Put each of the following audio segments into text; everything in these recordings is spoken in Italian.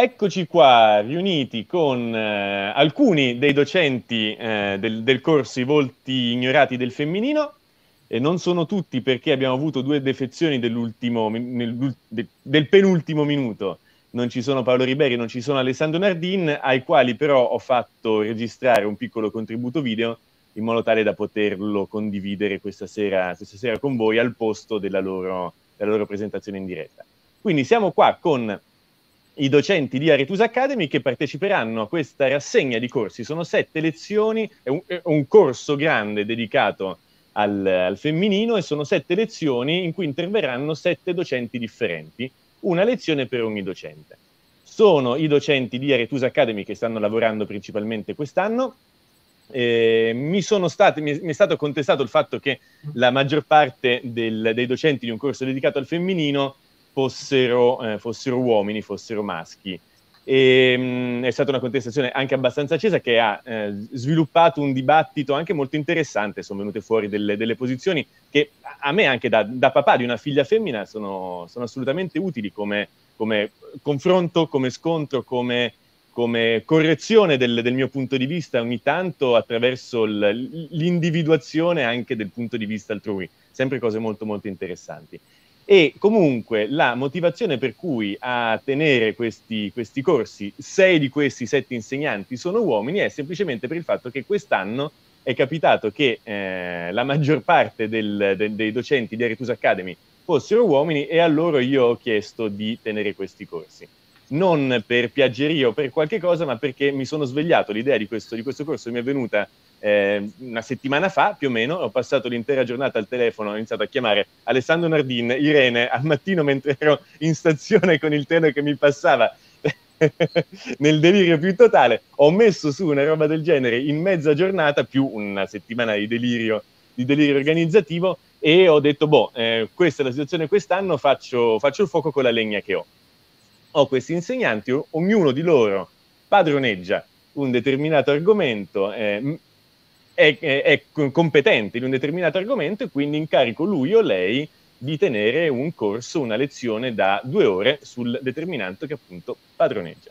Eccoci qua, riuniti con eh, alcuni dei docenti eh, del, del, corso I volti ignorati del femminino. E non sono tutti perché abbiamo avuto due defezioni nel, del penultimo minuto. Non ci sono Paolo Riberi, non ci sono Alessandro Nardin, ai quali però ho fatto registrare un piccolo contributo video in modo tale da poterlo condividere questa sera, questa sera con voi al posto della loro, della loro presentazione in diretta. Quindi siamo qua con i docenti di Aretus Academy che parteciperanno a questa rassegna di corsi. Sono sette lezioni, è un, è un corso grande dedicato al, al, femminino e sono sette lezioni in cui interverranno sette docenti differenti, una lezione per ogni docente. Sono i docenti di Aretus Academy che stanno lavorando principalmente quest'anno. Eh, mi, stati, mi, è stato contestato il fatto che la maggior parte del, dei docenti di un corso dedicato al femminino fossero, eh, fossero uomini, fossero maschi. E, mh, mm, è stata una contestazione anche abbastanza accesa che ha eh, sviluppato un dibattito anche molto interessante, sono venute fuori delle, delle posizioni che a me anche da, da, papà di una figlia femmina sono, sono assolutamente utili come, come, confronto, come scontro, come, come correzione del, del, mio punto di vista ogni tanto attraverso l'individuazione anche del punto di vista altrui, sempre cose molto molto interessanti. E comunque la motivazione per cui a tenere questi, questi corsi, sei di questi sette insegnanti sono uomini, è semplicemente per il fatto che quest'anno è capitato che eh, la maggior parte del, del, dei docenti di Eritus Academy fossero uomini e a loro io ho chiesto di tenere questi corsi. Non per piaggeria o per qualche cosa, ma perché mi sono svegliato, l'idea di questo, di questo corso mi è venuta eh, una settimana fa più o meno, ho passato l'intera giornata al telefono, ho iniziato a chiamare Alessandro Nardin, Irene, al mattino mentre ero in stazione con il treno che mi passava nel delirio più totale, ho messo su una roba del genere in mezza giornata, più una settimana di delirio, di delirio organizzativo, e ho detto, boh, eh, questa è la situazione quest'anno, faccio, faccio il fuoco con la legna che ho. Ho questi insegnanti, ognuno di loro padroneggia un determinato argomento, eh, è, è, competente in un determinato argomento e quindi incarico lui o lei di tenere un corso, una lezione da due ore sul determinante che appunto padroneggia.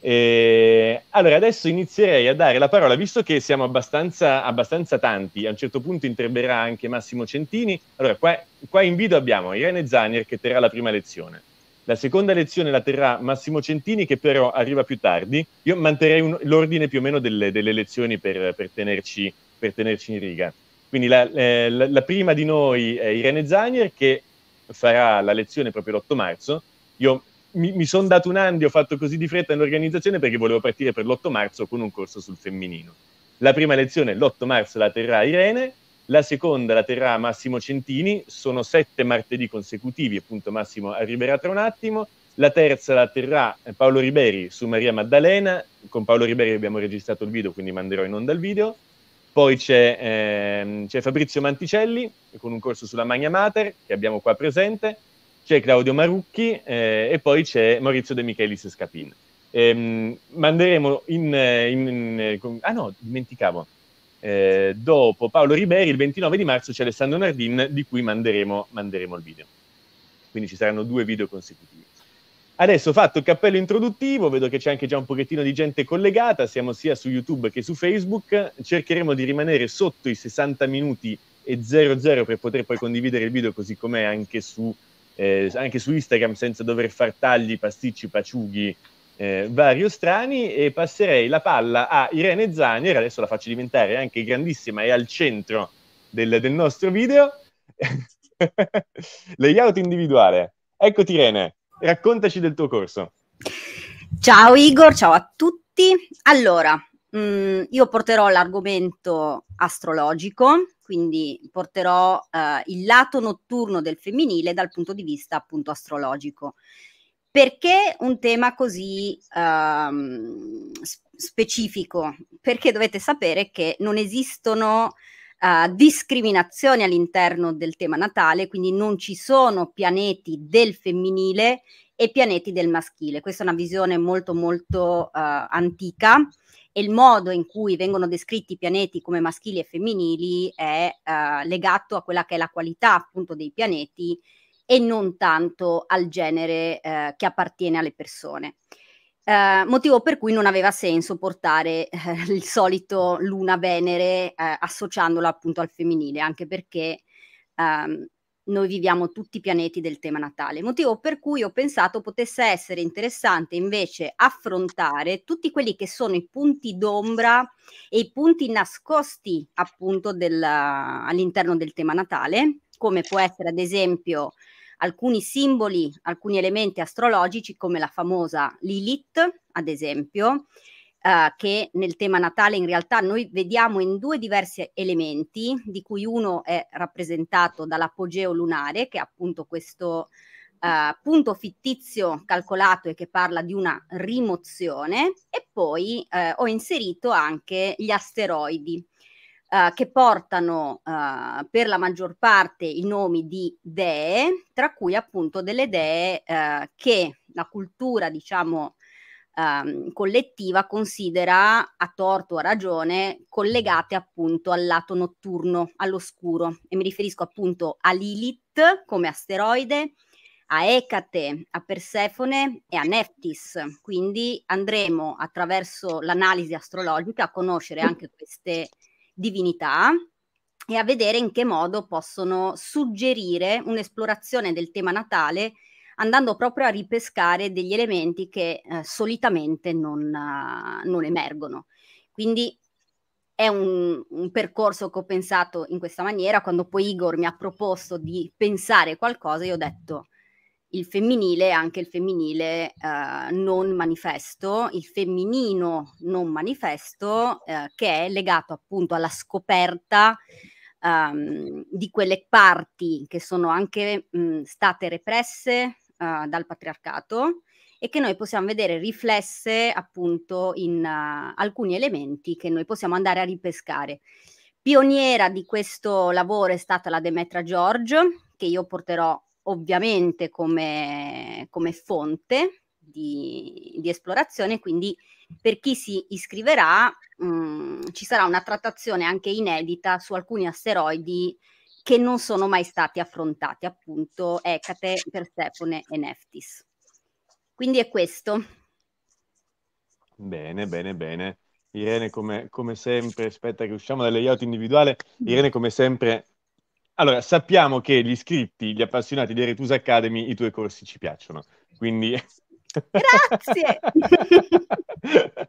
E allora adesso inizierei a dare la parola, visto che siamo abbastanza, abbastanza tanti, a un certo punto interverrà anche Massimo Centini. Allora, qua, qua in video abbiamo Irene Zanier che terrà la prima lezione. La seconda lezione la terrà Massimo Centini, che però arriva più tardi. Io manterrei un, l'ordine più o meno delle, delle lezioni per, per, tenerci, per, tenerci, in riga. Quindi la, eh, la, la, prima di noi è Irene Zanier, che farà la lezione proprio l'8 marzo. Io mi, mi sono dato un anno, ho fatto così di fretta nell'organizzazione perché volevo partire per l'8 marzo con un corso sul femminino. La prima lezione l'8 marzo la terrà Irene, la seconda la terrà Massimo Centini, sono sette martedì consecutivi, appunto Massimo arriverà tra un attimo. La terza la terrà Paolo Riberi su Maria Maddalena, con Paolo Riberi abbiamo registrato il video, quindi manderò in onda il video. Poi c'è, ehm, c'è Fabrizio Manticelli con un corso sulla Magna Mater, che abbiamo qua presente. C'è Claudio Marucchi eh, e poi c'è Maurizio De Michelis Scapin. Ehm, manderemo in, in, in, Ah no, dimenticavo eh, dopo Paolo Riberi, il 29 di marzo c'è Alessandro Nardin, di cui manderemo, manderemo il video. Quindi ci saranno due video consecutivi. Adesso fatto il cappello introduttivo, vedo che c'è anche già un pochettino di gente collegata, siamo sia su YouTube che su Facebook, cercheremo di rimanere sotto i 60 minuti e 00 per poter poi condividere il video così com'è anche su, eh, anche su Instagram senza dover far tagli, pasticci, paciughi eh, vari strani e passerei la palla a Irene Zanier, adesso la faccio diventare anche grandissima e al centro del, del nostro video. Layout individuale. Eccoti Irene, raccontaci del tuo corso. Ciao Igor, ciao a tutti. Allora, mh, mm, io porterò l'argomento astrologico, quindi porterò uh, il lato notturno del femminile dal punto di vista appunto astrologico. Perché un tema così uh, specifico? Perché dovete sapere che non esistono uh, discriminazioni all'interno del tema natale, quindi non ci sono pianeti del femminile e pianeti del maschile. Questa è una visione molto molto uh, antica e il modo in cui vengono descritti i pianeti come maschili e femminili è uh, legato a quella che è la qualità appunto dei pianeti e non tanto al genere eh, che appartiene alle persone. eh, motivo per cui non aveva senso portare eh, il solito Luna-Venere eh, associandolo appunto al femminile, anche perché ehm, noi viviamo tutti i pianeti del tema natale, motivo per cui ho pensato potesse essere interessante invece affrontare tutti quelli che sono i punti d'ombra e i punti nascosti appunto all'interno del tema natale, come può essere ad esempio alcuni simboli, alcuni elementi astrologici come la famosa Lilith, ad esempio, Uh, che nel tema natale in realtà noi vediamo in due diversi elementi, di cui uno è rappresentato dall'apogeo lunare, che è appunto questo uh, punto fittizio calcolato e che parla di una rimozione, e poi uh, ho inserito anche gli asteroidi. Uh, che portano uh, per la maggior parte i nomi di dee, tra cui appunto delle dee uh, che la cultura, diciamo, um, collettiva considera a torto o a ragione collegate appunto al lato notturno, all'oscuro. E mi riferisco appunto a Lilith come asteroide, a Ecate, a Persefone e a Neftis. Quindi andremo attraverso l'analisi astrologica a conoscere anche queste divinità e a vedere in che modo possono suggerire un'esplorazione del tema natale andando proprio a ripescare degli elementi che eh, solitamente non, uh, non, emergono. Quindi è un, un, percorso che ho pensato in questa maniera, quando poi Igor mi ha proposto di pensare qualcosa, io ho detto il femminile, anche il femminile eh, non manifesto, il femminino non manifesto, eh, che è legato appunto alla scoperta um, di quelle parti che sono anche mh, state represse uh, dal patriarcato e che noi possiamo vedere riflesse appunto in uh, alcuni elementi che noi possiamo andare a ripescare. Pioniera di questo lavoro è stata la Demetra George, che io porterò ovviamente come, come fonte di, di, esplorazione, quindi per chi si iscriverà mh, mm, ci sarà una trattazione anche inedita su alcuni asteroidi che non sono mai stati affrontati, appunto Ecate, Persefone e Neftis. Quindi è questo. Bene, bene, bene. Irene, come, come sempre, aspetta che usciamo dalle layout individuale. Irene, come sempre, allora, sappiamo che gli iscritti, gli appassionati di Retus Academy, i tuoi corsi ci piacciono, quindi... Grazie!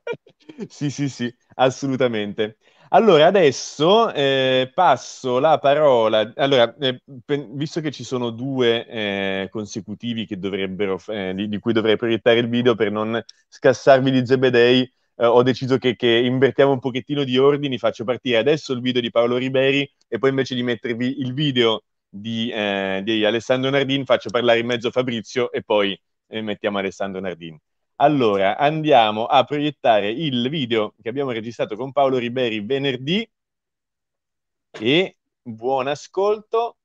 sì, sì, sì, assolutamente. Allora, adesso eh, passo la parola. Allora, eh, pe- visto che ci sono due eh, consecutivi eh, di, di, cui dovrei proiettare il video per non scassarvi di Zebedei, eh, ho deciso che, che, invertiamo un pochettino di ordini, faccio partire adesso il video di Paolo Riberi e poi invece di mettervi il video di, eh, di Alessandro Nardin faccio parlare in mezzo Fabrizio e poi eh, mettiamo Alessandro Nardin. Allora, andiamo a proiettare il video che abbiamo registrato con Paolo Riberi venerdì e buon ascolto.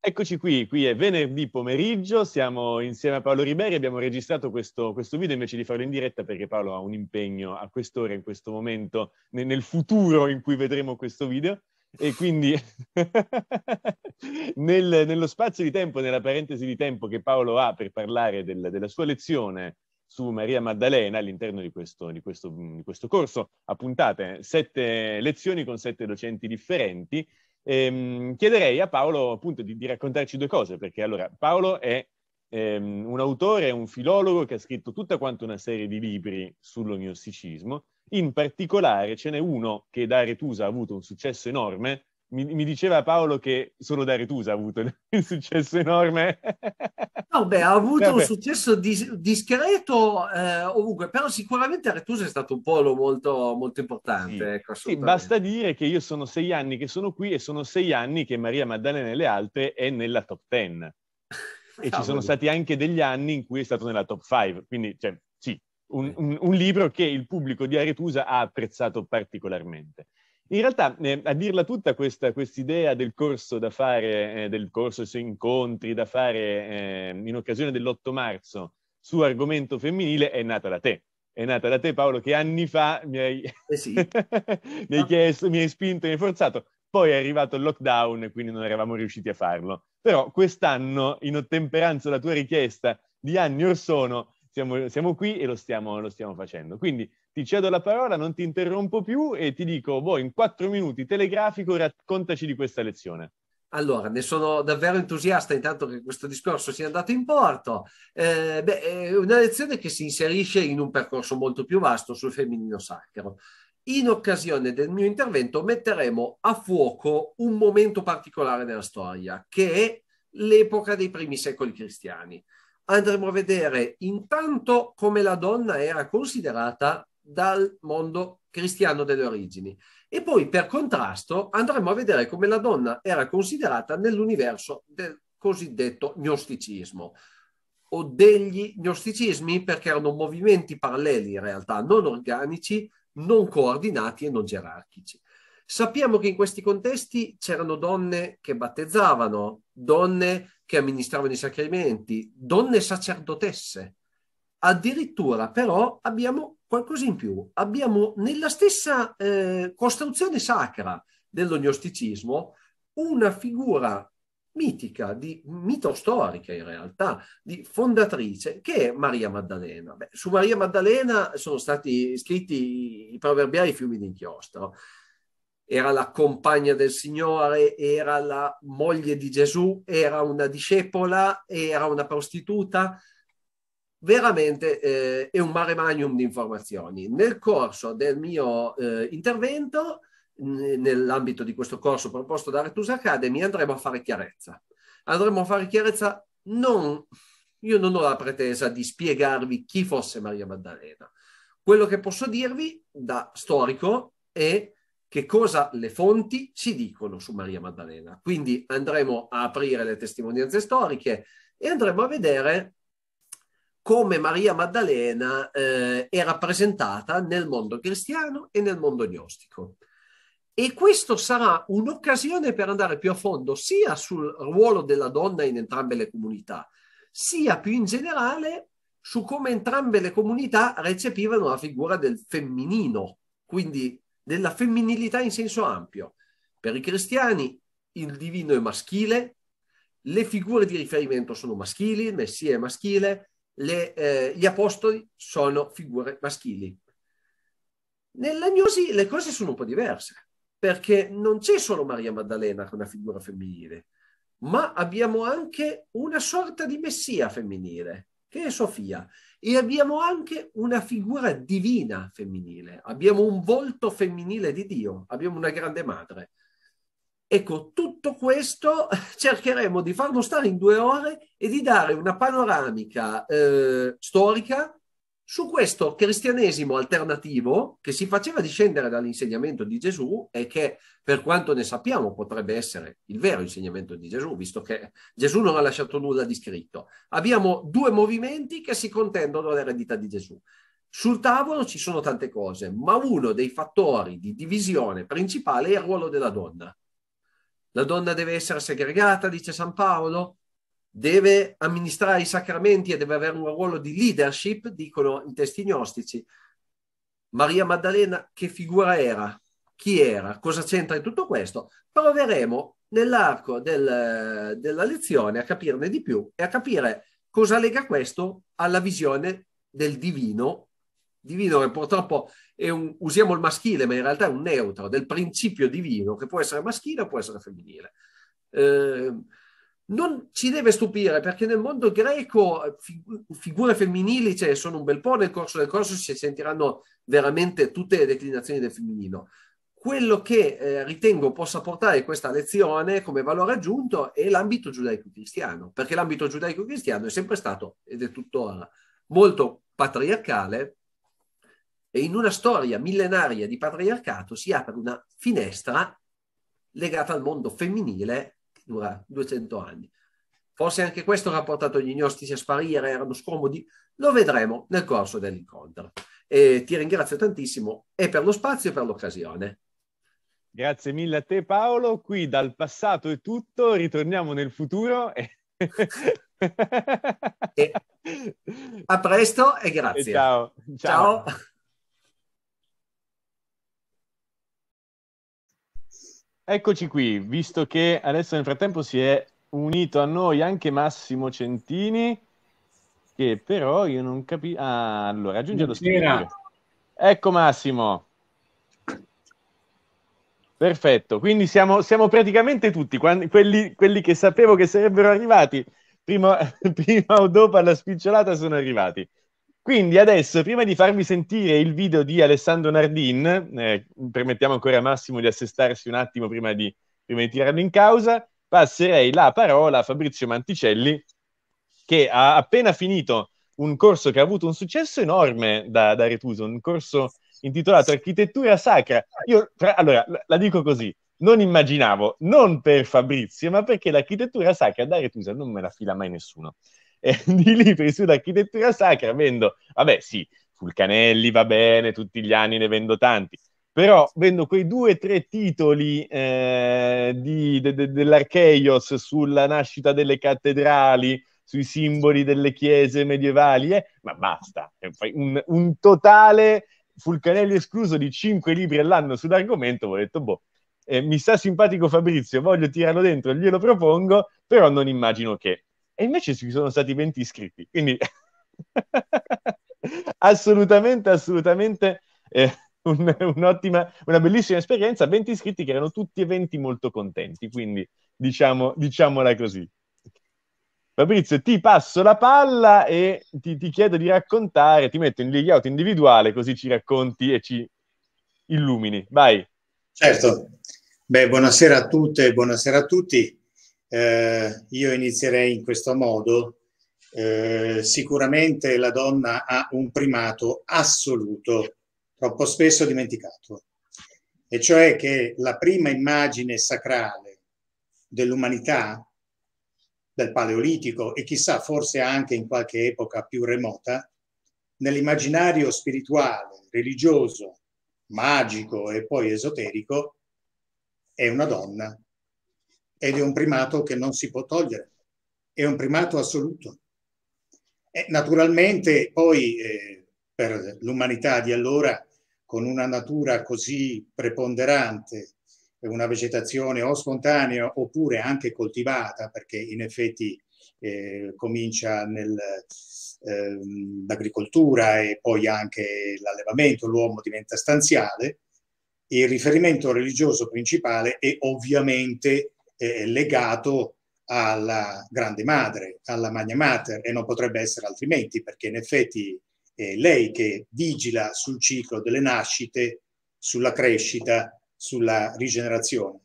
Eccoci qui, qui è venerdì pomeriggio, siamo insieme a Paolo Riberi, abbiamo registrato questo, questo, video invece di farlo in diretta perché Paolo ha un impegno a quest'ora, in questo momento, nel, futuro in cui vedremo questo video. E quindi nel, nello spazio di tempo, nella parentesi di tempo che Paolo ha per parlare del, della sua lezione su Maria Maddalena all'interno di questo, di, questo, di questo, corso a puntate, sette lezioni con sette docenti differenti Ehm, chiederei a Paolo appunto di, di, raccontarci due cose, perché allora Paolo è ehm, un autore, un filologo che ha scritto tutta quanta una serie di libri sull'ognosticismo, in particolare ce n'è uno che da Aretusa ha avuto un successo enorme, mi, mi, diceva Paolo che solo da Retusa ha avuto un successo enorme. No, beh, ha avuto Vabbè. un successo dis- discreto eh, ovunque, però sicuramente Retusa è stato un polo molto, molto importante. Sì. Ecco, sì, basta dire che io sono sei anni che sono qui e sono sei anni che Maria Maddalena e le altre è nella top ten. e ci sono stati anche degli anni in cui è stato nella top five, quindi cioè, sì, un, un, un libro che il pubblico di Aretusa ha apprezzato particolarmente. In realtà, eh, a dirla tutta, questa idea del corso da fare, eh, del corso sui incontri da fare eh, in occasione dell'8 marzo su argomento femminile è nata da te. È nata da te, Paolo, che anni fa mi hai, eh sì. mi hai chiesto, mi hai spinto, mi hai forzato. poi è arrivato il lockdown e quindi non eravamo riusciti a farlo. Però quest'anno, in ottemperanza alla tua richiesta di anni or sono, siamo, siamo qui e lo stiamo, lo stiamo, facendo. Quindi ti cedo la parola, non ti interrompo più e ti dico, voi in quattro minuti telegrafico raccontaci di questa lezione. Allora, ne sono davvero entusiasta intanto che questo discorso sia andato in porto. Eh, beh, è una lezione che si inserisce in un percorso molto più vasto sul femminino sacro. In occasione del mio intervento metteremo a fuoco un momento particolare nella storia, che è l'epoca dei primi secoli cristiani. Andremo a vedere intanto come la donna era considerata dal mondo cristiano delle origini e poi per contrasto andremo a vedere come la donna era considerata nell'universo del cosiddetto gnosticismo o degli gnosticismi perché erano movimenti paralleli in realtà, non organici, non coordinati e non gerarchici. Sappiamo che in questi contesti c'erano donne che battezzavano, donne che amministravano i sacramenti, donne sacerdotesse. Addirittura però abbiamo qualcosa in più. Abbiamo nella stessa eh, costruzione sacra dello gnosticismo una figura mitica, di mito storica in realtà, di fondatrice, che è Maria Maddalena. Beh, su Maria Maddalena sono stati scritti i proverbiali fiumi d'inchiostro. Era la compagna del Signore, era la moglie di Gesù, era una discepola, era una prostituta, veramente eh, è un mare magnum di informazioni. Nel corso del mio eh, intervento, nell'ambito di questo corso proposto da Retus Academy, andremo a fare chiarezza. Andremo a fare chiarezza non, io non ho la pretesa di spiegarvi chi fosse Maria Maddalena. Quello che posso dirvi da storico è che cosa le fonti ci dicono su Maria Maddalena. Quindi andremo a aprire le testimonianze storiche e andremo a vedere come Maria Maddalena eh, è rappresentata nel mondo cristiano e nel mondo gnostico. E questo sarà un'occasione per andare più a fondo sia sul ruolo della donna in entrambe le comunità, sia più in generale su come entrambe le comunità recepivano la figura del femminino, quindi della femminilità in senso ampio. Per i cristiani il divino è maschile, le figure di riferimento sono maschili, il Messia è maschile, le, eh, gli apostoli sono figure maschili. Nella Gnosi le cose sono un po' diverse, perché non c'è solo Maria Maddalena che una figura femminile, ma abbiamo anche una sorta di messia femminile, che è Sofia, e abbiamo anche una figura divina femminile, abbiamo un volto femminile di Dio, abbiamo una grande madre. Ecco, tutto questo cercheremo di farlo stare in due ore e di dare una panoramica eh, storica su questo cristianesimo alternativo che si faceva discendere dall'insegnamento di Gesù e che per quanto ne sappiamo potrebbe essere il vero insegnamento di Gesù, visto che Gesù non ha lasciato nulla di scritto. Abbiamo due movimenti che si contendono l'eredità di Gesù. Sul tavolo ci sono tante cose, ma uno dei fattori di divisione principale è il ruolo della donna. La donna deve essere segregata, dice San Paolo, deve amministrare i sacramenti e deve avere un ruolo di leadership, dicono i testi gnostici. Maria Maddalena che figura era? Chi era? Cosa c'entra in tutto questo? Proveremo nell'arco del, della lezione a capirne di più e a capire cosa lega questo alla visione del divino divino che purtroppo un, usiamo il maschile, ma in realtà è un neutro, del principio divino, che può essere maschile o può essere femminile. Eh, non ci deve stupire perché nel mondo greco figure femminili ce cioè, sono un bel po', nel corso del corso si sentiranno veramente tutte le declinazioni del femminino. Quello che eh, ritengo possa portare questa lezione come valore aggiunto è l'ambito giudaico-cristiano, perché l'ambito giudaico-cristiano è sempre stato, ed è tuttora, molto patriarcale e in una storia millenaria di patriarcato si apre una finestra legata al mondo femminile che dura 200 anni. Forse anche questo ha portato gli gnostici a sparire, erano scomodi, lo vedremo nel corso dell'incontro. E ti ringrazio tantissimo e per lo spazio e per l'occasione. Grazie mille a te Paolo, qui dal passato è tutto, ritorniamo nel futuro. E... e a presto e grazie. E ciao. ciao. ciao. Eccoci qui, visto che adesso nel frattempo si è unito a noi anche Massimo Centini, che però io non capisco. Ah, allora, aggiunge lo speaker. Ecco Massimo. Perfetto, quindi siamo, siamo praticamente tutti, quando, quelli, quelli, che sapevo che sarebbero arrivati prima, prima o dopo alla spicciolata sono arrivati. Quindi adesso, prima di farvi sentire il video di Alessandro Nardin, eh, permettiamo ancora a Massimo di assestarsi un attimo prima di, prima di tirarlo in causa, passerei la parola a Fabrizio Manticelli, che ha appena finito un corso che ha avuto un successo enorme da, da Retuso, un corso intitolato Architettura Sacra. Io, tra, allora, la dico così, non immaginavo, non per Fabrizio, ma perché l'architettura sacra da Retusa non me la fila mai nessuno. E di libri sull'architettura sacra vendo, vabbè sì, Fulcanelli va bene, tutti gli anni ne vendo tanti, però vendo quei due o tre titoli eh, di, de, de, dell'Archeios sulla nascita delle cattedrali, sui simboli delle chiese medievali, eh, ma basta, un, un totale Fulcanelli escluso di cinque libri all'anno sull'argomento, ho detto, boh, eh, mi sta simpatico Fabrizio, voglio tirarlo dentro, glielo propongo, però non immagino che. E invece ci sono stati 20 iscritti, quindi assolutamente, assolutamente eh, un, un'ottima, una bellissima esperienza, 20 iscritti che erano tutti eventi molto contenti, quindi diciamo, diciamola così. Fabrizio, ti passo la palla e ti, ti, chiedo di raccontare, ti metto in layout individuale così ci racconti e ci illumini. Vai. Certo. Beh, buonasera a tutte e buonasera a tutti. Eh, io inizierei in questo modo. Eh, sicuramente la donna ha un primato assoluto, troppo spesso dimenticato, e cioè che la prima immagine sacrale dell'umanità del Paleolitico e chissà forse anche in qualche epoca più remota, nell'immaginario spirituale, religioso, magico e poi esoterico, è una donna ed è un primato che non si può togliere, è un primato assoluto. E naturalmente poi eh, per l'umanità di allora, con una natura così preponderante una vegetazione o spontanea oppure anche coltivata, perché in effetti eh, comincia nell'agricoltura ehm, e poi anche l'allevamento, l'uomo diventa stanziale, il riferimento religioso principale è ovviamente eh, legato alla grande madre, alla Magna Mater, e non potrebbe essere altrimenti, perché in effetti è lei che vigila sul ciclo delle nascite, sulla crescita sulla rigenerazione.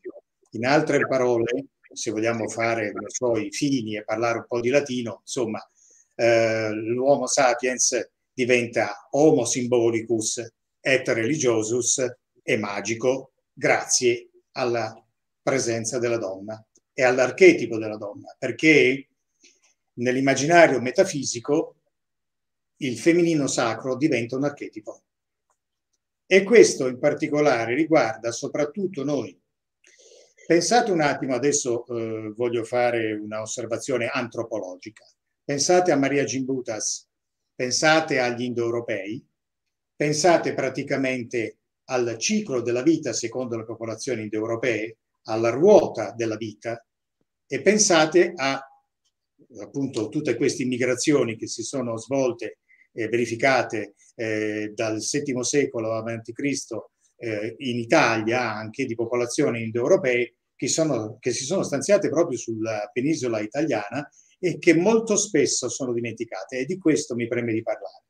In altre parole, se vogliamo fare i suoi fini e parlare un po' di latino, insomma, eh, l'uomo sapiens diventa homo symbolicus et religiosus e magico grazie alla presenza della donna e all'archetipo della donna, perché nell'immaginario metafisico il femminino sacro diventa un archetipo. E questo in particolare riguarda soprattutto noi. Pensate un attimo, adesso eh, voglio fare un'osservazione antropologica. Pensate a Maria Gimbutas, pensate agli indoeuropei, pensate praticamente al ciclo della vita secondo le popolazioni indoeuropee, alla ruota della vita e pensate a appunto tutte queste immigrazioni che si sono svolte e verificate eh, dal VII secolo a.C. Eh, in Italia, anche di popolazioni indoeuropee, che, sono, che si sono stanziate proprio sulla penisola italiana e che molto spesso sono dimenticate e di questo mi preme di parlare.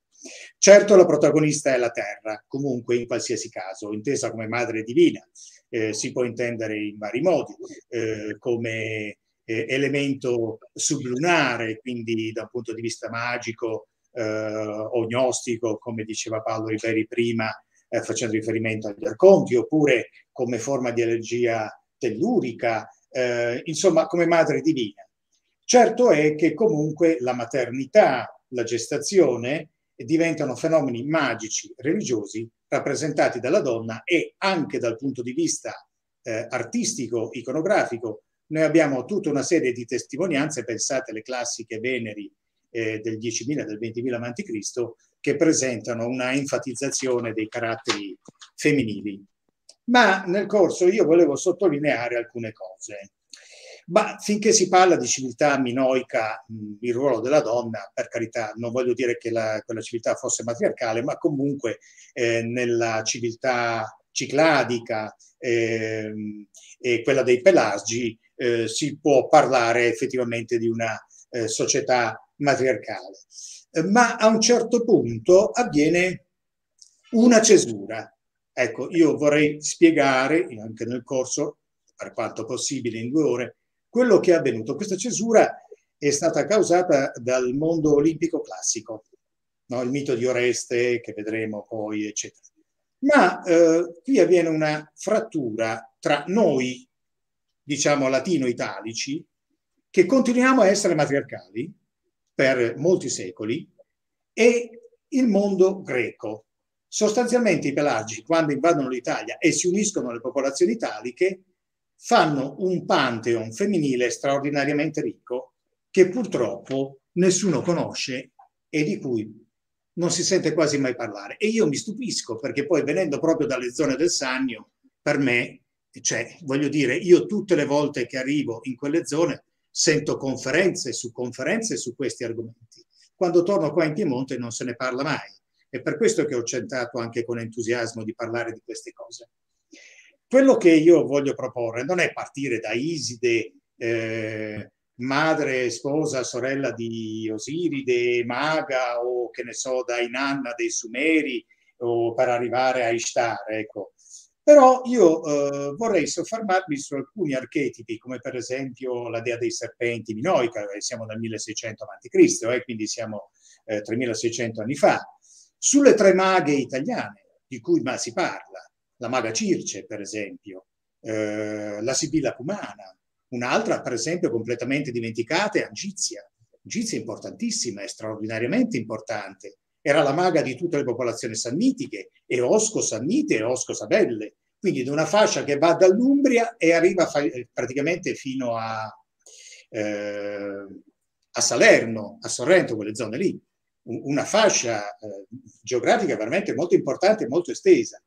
Certo la protagonista è la terra, comunque in qualsiasi caso, intesa come madre divina, eh, si può intendere in vari modi, eh, come eh, elemento sublunare, quindi da un punto di vista magico, eh, o gnostico, come diceva Paolo Riveri prima, eh, facendo riferimento agli arconti, oppure come forma di allergia tellurica, eh, insomma come madre divina. Certo è che comunque la maternità, la gestazione diventano fenomeni magici, religiosi, rappresentati dalla donna e anche dal punto di vista eh, artistico, iconografico. Noi abbiamo tutta una serie di testimonianze, pensate alle classiche Veneri eh, del 10.000 e del 20.000 a.C., che presentano una enfatizzazione dei caratteri femminili. ma nel corso io volevo sottolineare alcune cose. Ma finché si parla di civiltà minoica, il ruolo della donna, per carità, non voglio dire che la, quella civiltà fosse matriarcale, ma comunque eh, nella civiltà cicladica eh, e quella dei pelagi eh, si può parlare effettivamente di una eh, società matriarcale. Eh, ma a un certo punto avviene una cesura. Ecco, io vorrei spiegare anche nel corso, per quanto possibile in due ore, quello che è avvenuto. Questa cesura è stata causata dal mondo olimpico classico, no? il mito di Oreste che vedremo poi, eccetera. Ma eh, qui avviene una frattura tra noi, diciamo latino-italici, che continuiamo a essere matriarcali per molti secoli, e il mondo greco. Sostanzialmente i pelagici, quando invadono l'Italia e si uniscono alle popolazioni italiche, fanno un pantheon femminile straordinariamente ricco che purtroppo nessuno conosce e di cui non si sente quasi mai parlare. E io mi stupisco perché poi venendo proprio dalle zone del Sannio, per me, cioè, voglio dire, io tutte le volte che arrivo in quelle zone sento conferenze su conferenze su questi argomenti. Quando torno qua in Piemonte non se ne parla mai. È per questo che ho tentato anche con entusiasmo di parlare di queste cose. Quello che io voglio proporre non è partire da Iside, eh, madre, sposa, sorella di Osiride, maga o che ne so, da Inanna dei Sumeri o per arrivare a Ishtar, ecco. Però io eh, vorrei soffermarmi su alcuni archetipi, come per esempio la dea dei serpenti minoica, siamo nel 1600 a.C., eh, quindi siamo eh, 3600 anni fa, sulle tre maghe italiane di cui ma si parla, la maga Circe, per esempio, eh, la Sibilla Cumana, un'altra, per esempio, completamente dimenticata è Angizia. Angizia è importantissima, è straordinariamente importante. Era la maga di tutte le popolazioni sannitiche, e Osco Sannite e Osco Sabelle, quindi di una fascia che va dall'Umbria e arriva praticamente fino a, eh, a Salerno, a Sorrento, quelle zone lì. Una fascia eh, geografica veramente molto importante e molto estesa.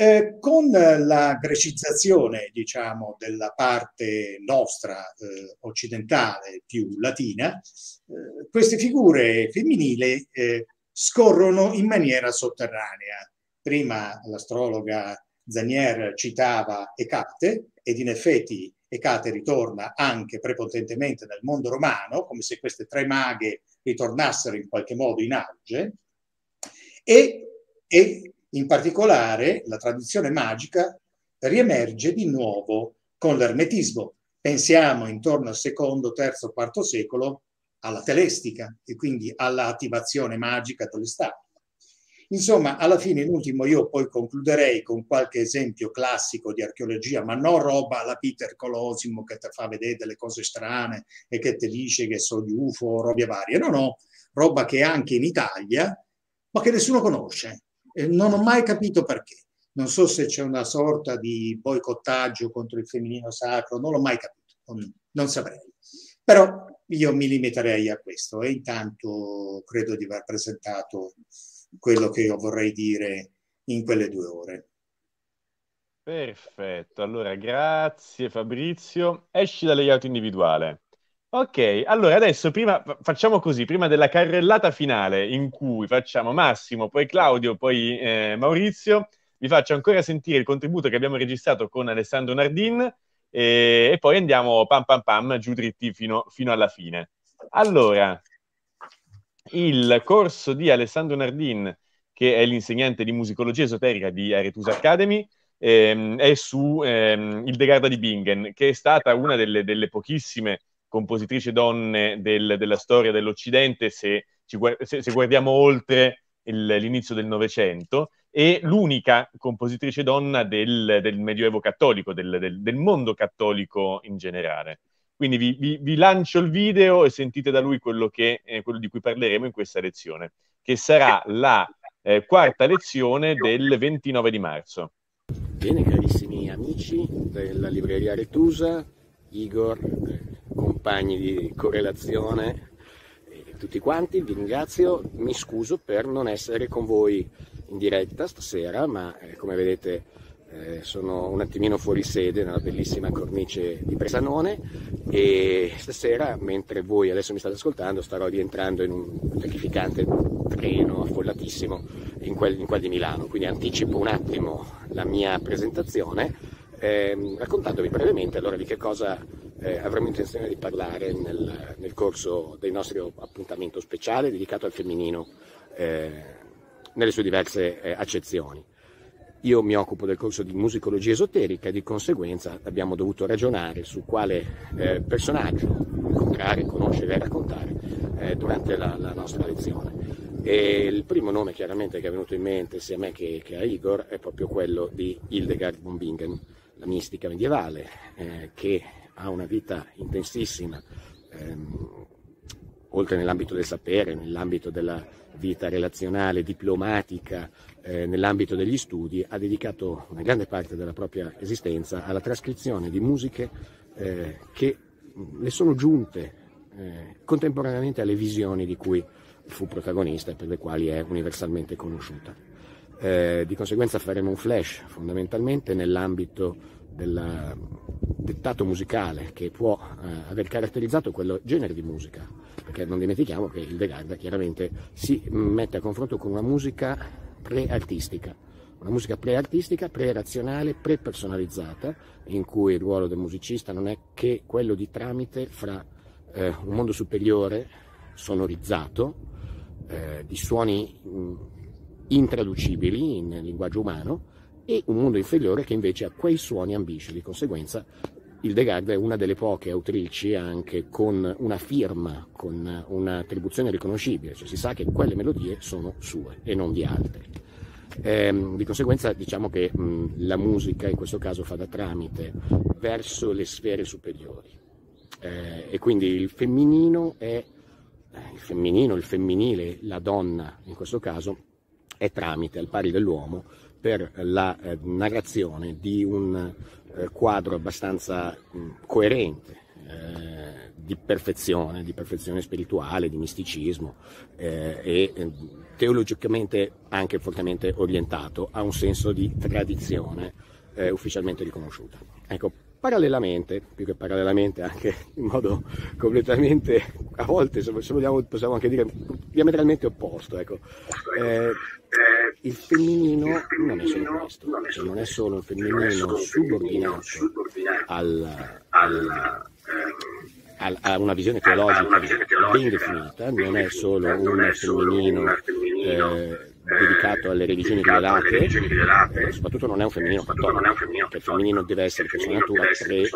Eh, con la grecizzazione, diciamo, della parte nostra eh, occidentale più latina, eh, queste figure femminili eh, scorrono in maniera sotterranea. Prima l'astrologa Zanier citava Ecate ed in effetti Ecate ritorna anche prepotentemente nel mondo romano, come se queste tre maghe ritornassero in qualche modo in auge, e, e in particolare, la tradizione magica riemerge di nuovo con l'ermetismo. Pensiamo intorno al secondo, terzo, quarto secolo alla telestica e quindi all'attivazione magica delle statue. Insomma, alla fine, in ultimo, io poi concluderei con qualche esempio classico di archeologia, ma non roba alla Peter Colosimo che ti fa vedere delle cose strane e che ti dice che sono gli UFO o robe varie. No, no, roba che anche in Italia, ma che nessuno conosce. Non ho mai capito perché. Non so se c'è una sorta di boicottaggio contro il femminino sacro, non l'ho mai capito, non, non saprei. Però io mi limiterei a questo e intanto credo di aver presentato quello che io vorrei dire in quelle due ore. Perfetto, allora grazie Fabrizio. Esci dal layout individuale. Ok, allora adesso prima facciamo così, prima della carrellata finale in cui facciamo Massimo, poi Claudio, poi eh, Maurizio, vi faccio ancora sentire il contributo che abbiamo registrato con Alessandro Nardin e, e poi andiamo pam pam pam giù dritti fino, fino alla fine. Allora, il corso di Alessandro Nardin, che è l'insegnante di musicologia esoterica di Aretus Academy, ehm, è su ehm, Il Degarda di Bingen, che è stata una delle, delle pochissime compositrici donne del, della storia dell'Occidente se, ci, se, se guardiamo oltre il, l'inizio del Novecento e l'unica compositrice donna del, del Medioevo cattolico, del, del, mondo cattolico in generale. Quindi vi, vi, vi, lancio il video e sentite da lui quello, che, eh, quello di cui parleremo in questa lezione, che sarà la eh, quarta lezione del 29 di marzo. Bene, carissimi amici della libreria Retusa, Igor, compagni di correlazione, tutti quanti, vi ringrazio, mi scuso per non essere con voi in diretta stasera, ma eh, come vedete eh, sono un attimino fuori sede nella bellissima cornice di Bresanone e stasera, mentre voi adesso mi state ascoltando, starò rientrando in un terrificante treno affollatissimo in quel, in quel di Milano. Quindi anticipo un attimo la mia presentazione eh, raccontandovi brevemente allora di che cosa eh, avremo intenzione di parlare nel, nel, corso del nostro appuntamento speciale dedicato al femminino eh, nelle sue diverse eh, accezioni. Io mi occupo del corso di musicologia esoterica e di conseguenza abbiamo dovuto ragionare su quale eh, personaggio incontrare, conoscere e raccontare eh, durante la, la, nostra lezione. E il primo nome chiaramente che è venuto in mente sia a me che, che a Igor è proprio quello di Hildegard von Bingen, la mistica medievale, eh, che ha una vita intensissima, ehm, oltre nell'ambito del sapere, nell'ambito della vita relazionale, diplomatica, eh, nell'ambito degli studi, ha dedicato una grande parte della propria esistenza alla trascrizione di musiche eh, che le sono giunte eh, contemporaneamente alle visioni di cui fu protagonista e per le quali è universalmente conosciuta. Eh, di conseguenza faremo un flash fondamentalmente nell'ambito del dettato musicale che può eh, aver caratterizzato quel genere di musica, perché non dimentichiamo che il De Garda chiaramente si mette a confronto con una musica pre-artistica, una musica pre-artistica, pre-razionale, pre-personalizzata, in cui il ruolo del musicista non è che quello di tramite fra eh, un mondo superiore sonorizzato, eh, di suoni mh, intraducibili in linguaggio umano, e un mondo inferiore che invece a quei suoni ambisce. Di conseguenza Hildegard è una delle poche autrici anche con una firma, con un'attribuzione riconoscibile, cioè si sa che quelle melodie sono sue e non di altri. Eh, di conseguenza diciamo che mh, la musica in questo caso fa da tramite verso le sfere superiori eh, e quindi il femminino è eh, il femminino, il femminile, la donna in questo caso è tramite al pari dell'uomo per la eh, narrazione di un eh, quadro abbastanza mh, coerente eh, di perfezione, di perfezione spirituale, di misticismo eh, e eh, teologicamente anche fortemente orientato a un senso di tradizione eh, ufficialmente riconosciuta. Ecco, parallelamente, più che parallelamente anche in modo completamente, a volte se vogliamo possiamo anche dire diametralmente opposto, ecco. Eh, il femminino non è solo questo, cioè non è solo un femminino subordinato al, al, a una visione teologica ben definita, non è solo un femminino eh, dedicato alle religioni rivelate, eh, soprattutto non è un femminino cattolico, perché il femminino deve essere per sua natura pre,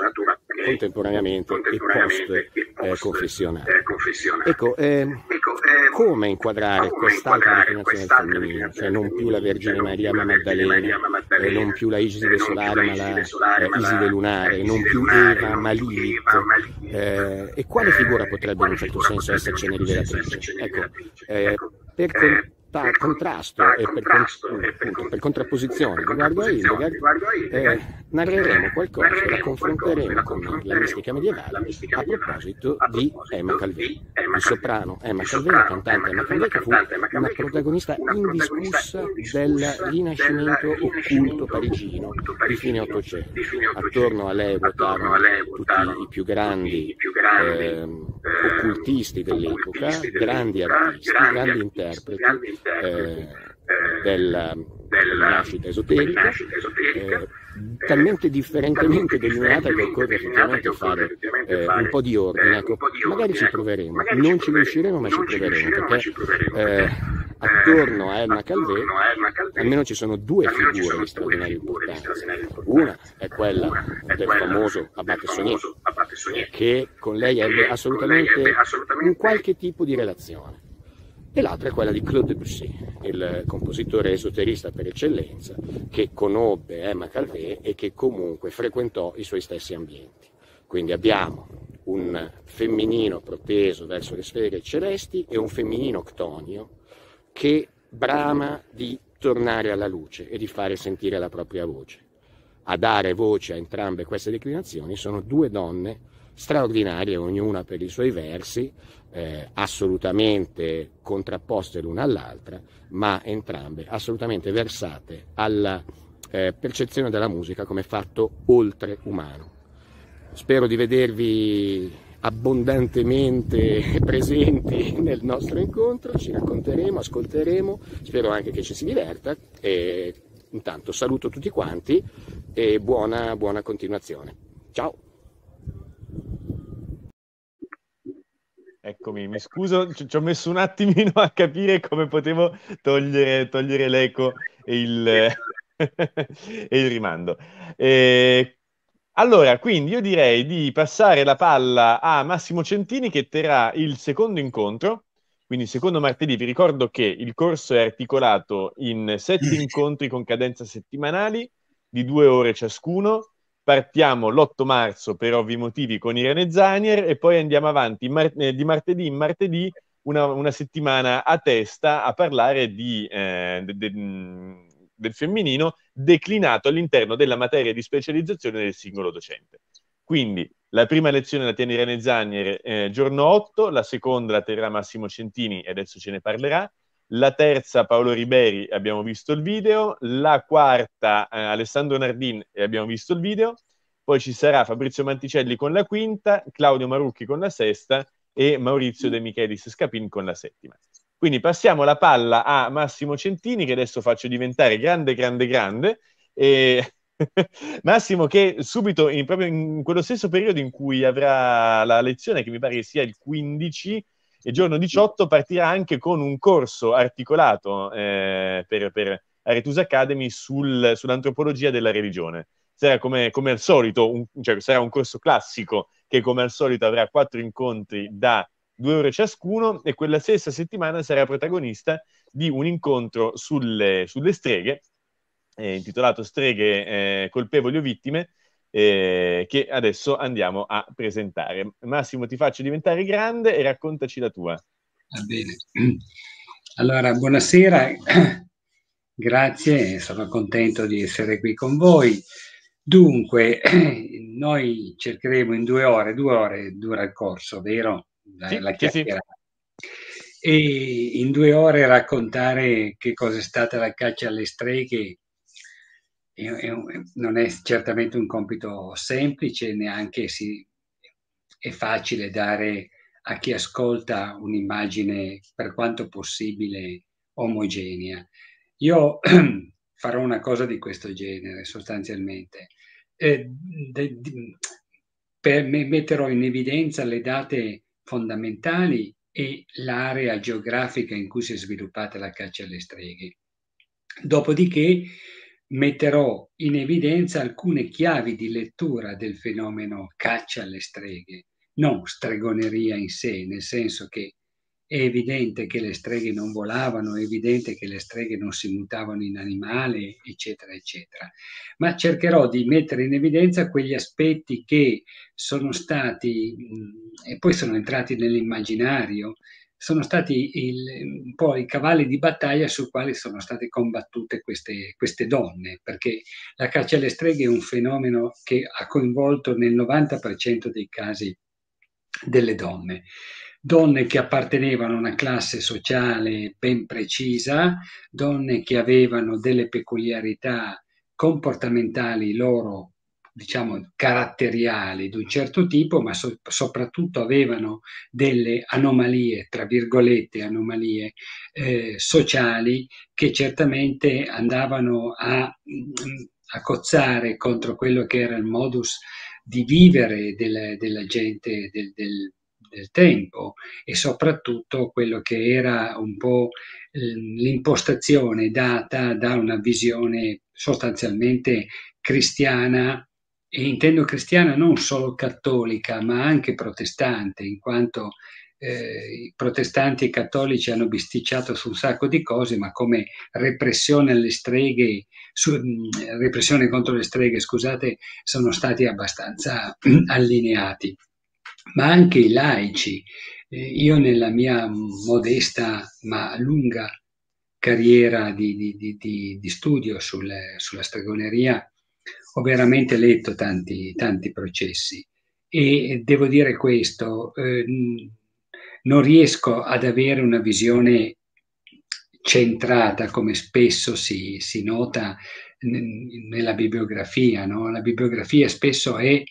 contemporaneamente e post-confessionale. Eh, ecco, eh, come inquadrare quest'altra definizione del femminino? Cioè non più la Vergine Maria ma Maddalena, eh, non più la Iside solare ma la eh, Iside lunare, non più Eva ma Lilith. Eh, e quale figura potrebbe in un certo senso essercene rivelatrice? Ecco, per contrasto e per, appunto, per contrapposizione riguardo a Hildegard, eh, narreremo qualcosa, la confronteremo con la mistica medievale a proposito di Emma Calvé, il soprano Emma Calvé, la cantante Emma Calvé, che fu una protagonista indiscussa del rinascimento occulto parigino di fine Ottocento. Attorno a lei ruotavano tutti i più grandi eh, occultisti dell'epoca, grandi artisti, grandi interpreti, eh, della, della nascita esoterica, eh, talmente differentemente delineata che occorre effettivamente fare eh, un po' di ordine. Ecco, magari ci proveremo, non ci riusciremo, ma ci proveremo perché eh, attorno a Elma Calvé almeno ci sono due figure di straordinaria importanza. Una è quella del famoso Abate Sonier, che con lei ebbe assolutamente un qualche tipo di relazione e l'altra è quella di Claude Debussy, il compositore esoterista per eccellenza, che conobbe Emma Calvé e che comunque frequentò i suoi stessi ambienti. Quindi abbiamo un femminino proteso verso le sfere celesti e un femminino ctonio che brama di tornare alla luce e di fare sentire la propria voce. A dare voce a entrambe queste declinazioni sono due donne straordinarie, ognuna per i suoi versi, eh, assolutamente contrapposte l'una all'altra, ma entrambe assolutamente versate alla eh, percezione della musica come fatto oltre umano. Spero di vedervi abbondantemente presenti nel nostro incontro, ci racconteremo, ascolteremo, spero anche che ci si diverta e intanto saluto tutti quanti e buona, buona continuazione. Ciao! Eccomi, mi scuso, ci, ci, ho messo un attimino a capire come potevo togliere, togliere l'eco e il, e il rimando. E, allora, quindi io direi di passare la palla a Massimo Centini che terrà il secondo incontro, quindi secondo martedì. Vi ricordo che il corso è articolato in sette incontri con cadenza settimanali di due ore ciascuno partiamo l'8 marzo per ovvi motivi con Irene Zanier e poi andiamo avanti mar- eh, di martedì in martedì una, una, settimana a testa a parlare di, eh, de, de, del femminino declinato all'interno della materia di specializzazione del singolo docente. Quindi la prima lezione la tiene Irene Zanier eh, giorno 8, la seconda la terrà Massimo Centini e adesso ce ne parlerà, la terza Paolo Riberi abbiamo visto il video, la quarta eh, Alessandro Nardin abbiamo visto il video, poi ci sarà Fabrizio Manticelli con la quinta, Claudio Marucchi con la sesta e Maurizio De Michelis Scapin con la settima. Quindi passiamo la palla a Massimo Centini che adesso faccio diventare grande, grande, grande. E... Massimo che subito, in, proprio in quello stesso periodo in cui avrà la lezione, che mi pare sia il 15, e giorno 18 partirà anche con un corso articolato eh, per, per Aretus Academy sul, sull'antropologia della religione. Sarà come, come al solito, un, cioè sarà un corso classico che come al solito avrà quattro incontri da due ore ciascuno e quella stessa settimana sarà protagonista di un incontro sulle, sulle streghe, eh, intitolato Streghe eh, colpevoli o vittime, eh, che adesso andiamo a presentare. Massimo, ti faccio diventare grande e raccontaci la tua. Va bene. Allora, buonasera, grazie, sono contento di essere qui con voi. Dunque, noi cercheremo in due ore, due ore dura il corso, vero? La, sì, la chiacchierata. Sì. E in due ore raccontare che cosa è stata la caccia alle streghe è, è, non è certamente un compito semplice, neanche si, è facile dare a chi ascolta un'immagine per quanto possibile omogenea. Io farò una cosa di questo genere sostanzialmente. Eh, de, de, per, metterò in evidenza le date fondamentali e l'area geografica in cui si è sviluppata la caccia alle streghe. Dopodiché metterò in evidenza alcune chiavi di lettura del fenomeno caccia alle streghe, non stregoneria in sé, nel senso che è evidente che le streghe non volavano, è evidente che le streghe non si mutavano in animale, eccetera, eccetera. Ma cercherò di mettere in evidenza quegli aspetti che sono stati mh, e poi sono entrati nell'immaginario sono stati il, un po' i cavalli di battaglia su quali sono state combattute queste, queste, donne, perché la caccia alle streghe è un fenomeno che ha coinvolto nel 90% dei casi delle donne. Donne che appartenevano a una classe sociale ben precisa, donne che avevano delle peculiarità comportamentali loro diciamo, caratteriali di un certo tipo, ma so- soprattutto avevano delle anomalie, tra virgolette, anomalie eh, sociali che certamente andavano a, a, cozzare contro quello che era il modus di vivere del, della gente del, del, del tempo e soprattutto quello che era un po' l'impostazione data da una visione sostanzialmente cristiana e intendo cristiana non solo cattolica, ma anche protestante, in quanto eh, i protestanti e i cattolici hanno bisticciato su un sacco di cose, ma come repressione alle streghe, su, mm, repressione contro le streghe, scusate, sono stati abbastanza allineati. Ma anche i laici. Eh, io nella mia modesta ma lunga carriera di, di, di, di studio sul, sulla stregoneria ho veramente letto tanti, tanti processi e devo dire questo, eh, non riesco ad avere una visione centrata come spesso si, si nota nella bibliografia. No? La bibliografia spesso è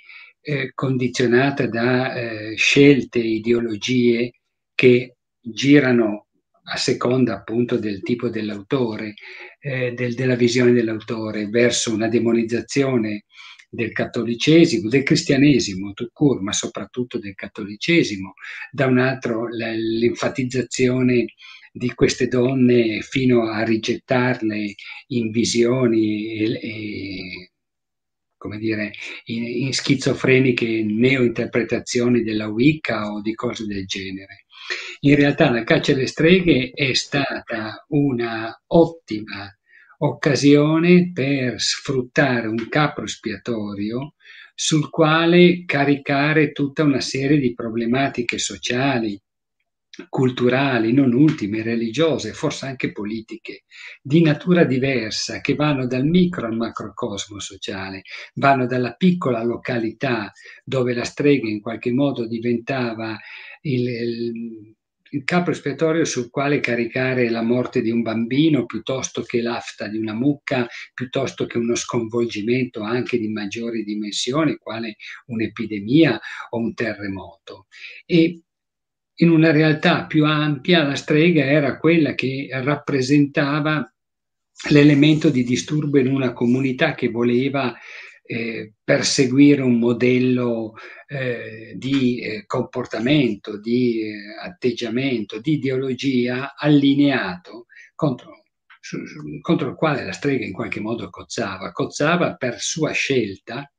eh, condizionata da eh, scelte, ideologie che girano a seconda appunto del tipo dell'autore, eh, del, della visione dell'autore, verso una demonizzazione del cattolicesimo, del cristianesimo, court, ma soprattutto del cattolicesimo, da un altro l'enfatizzazione di queste donne fino a rigettarle in visioni e, e come dire, in, in schizofreniche neointerpretazioni della Wicca o di cose del genere. In realtà la caccia alle streghe è stata una ottima occasione per sfruttare un capro espiatorio sul quale caricare tutta una serie di problematiche sociali, culturali, non ultime, religiose, forse anche politiche, di natura diversa, che vanno dal micro al macrocosmo sociale, vanno dalla piccola località dove la strega in qualche modo diventava il, il il capo espiatorio sul quale caricare la morte di un bambino piuttosto che l'afta di una mucca, piuttosto che uno sconvolgimento anche di maggiori dimensioni, quale un'epidemia o un terremoto. E in una realtà più ampia la strega era quella che rappresentava l'elemento di disturbo in una comunità che voleva eh, perseguire un modello eh, di eh, comportamento, di eh, atteggiamento, di ideologia allineato contro, su, contro il quale la strega in qualche modo cozzava. Cozzava per sua scelta,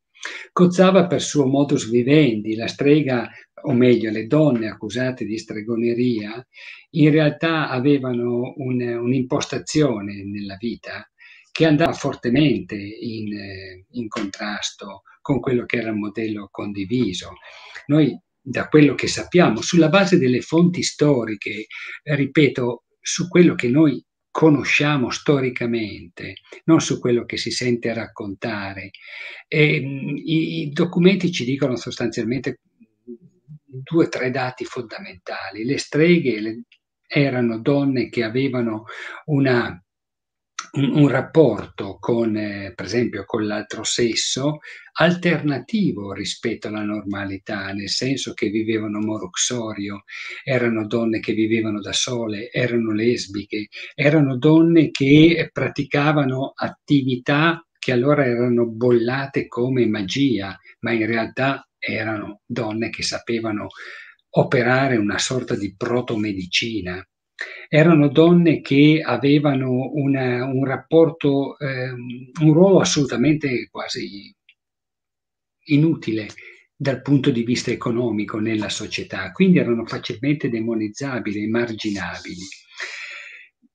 cozzava per suo modus vivendi. La strega, o meglio, le donne accusate di stregoneria, in realtà avevano un, un'impostazione nella vita che andava fortemente in, eh, in contrasto con quello che era il modello condiviso. Noi da quello che sappiamo, sulla base delle fonti storiche, ripeto, su quello che noi conosciamo storicamente, non su quello che si sente raccontare. E, i, I documenti ci dicono sostanzialmente due o tre dati fondamentali. Le streghe le, erano donne che avevano una un, rapporto con, eh, per esempio, con l'altro sesso alternativo rispetto alla normalità, nel senso che vivevano moroxorio, erano donne che vivevano da sole, erano lesbiche, erano donne che praticavano attività che allora erano bollate come magia, ma in realtà erano donne che sapevano operare una sorta di protomedicina erano donne che avevano una, un rapporto, eh, un ruolo assolutamente quasi inutile dal punto di vista economico nella società, quindi erano facilmente demonizzabili, marginabili.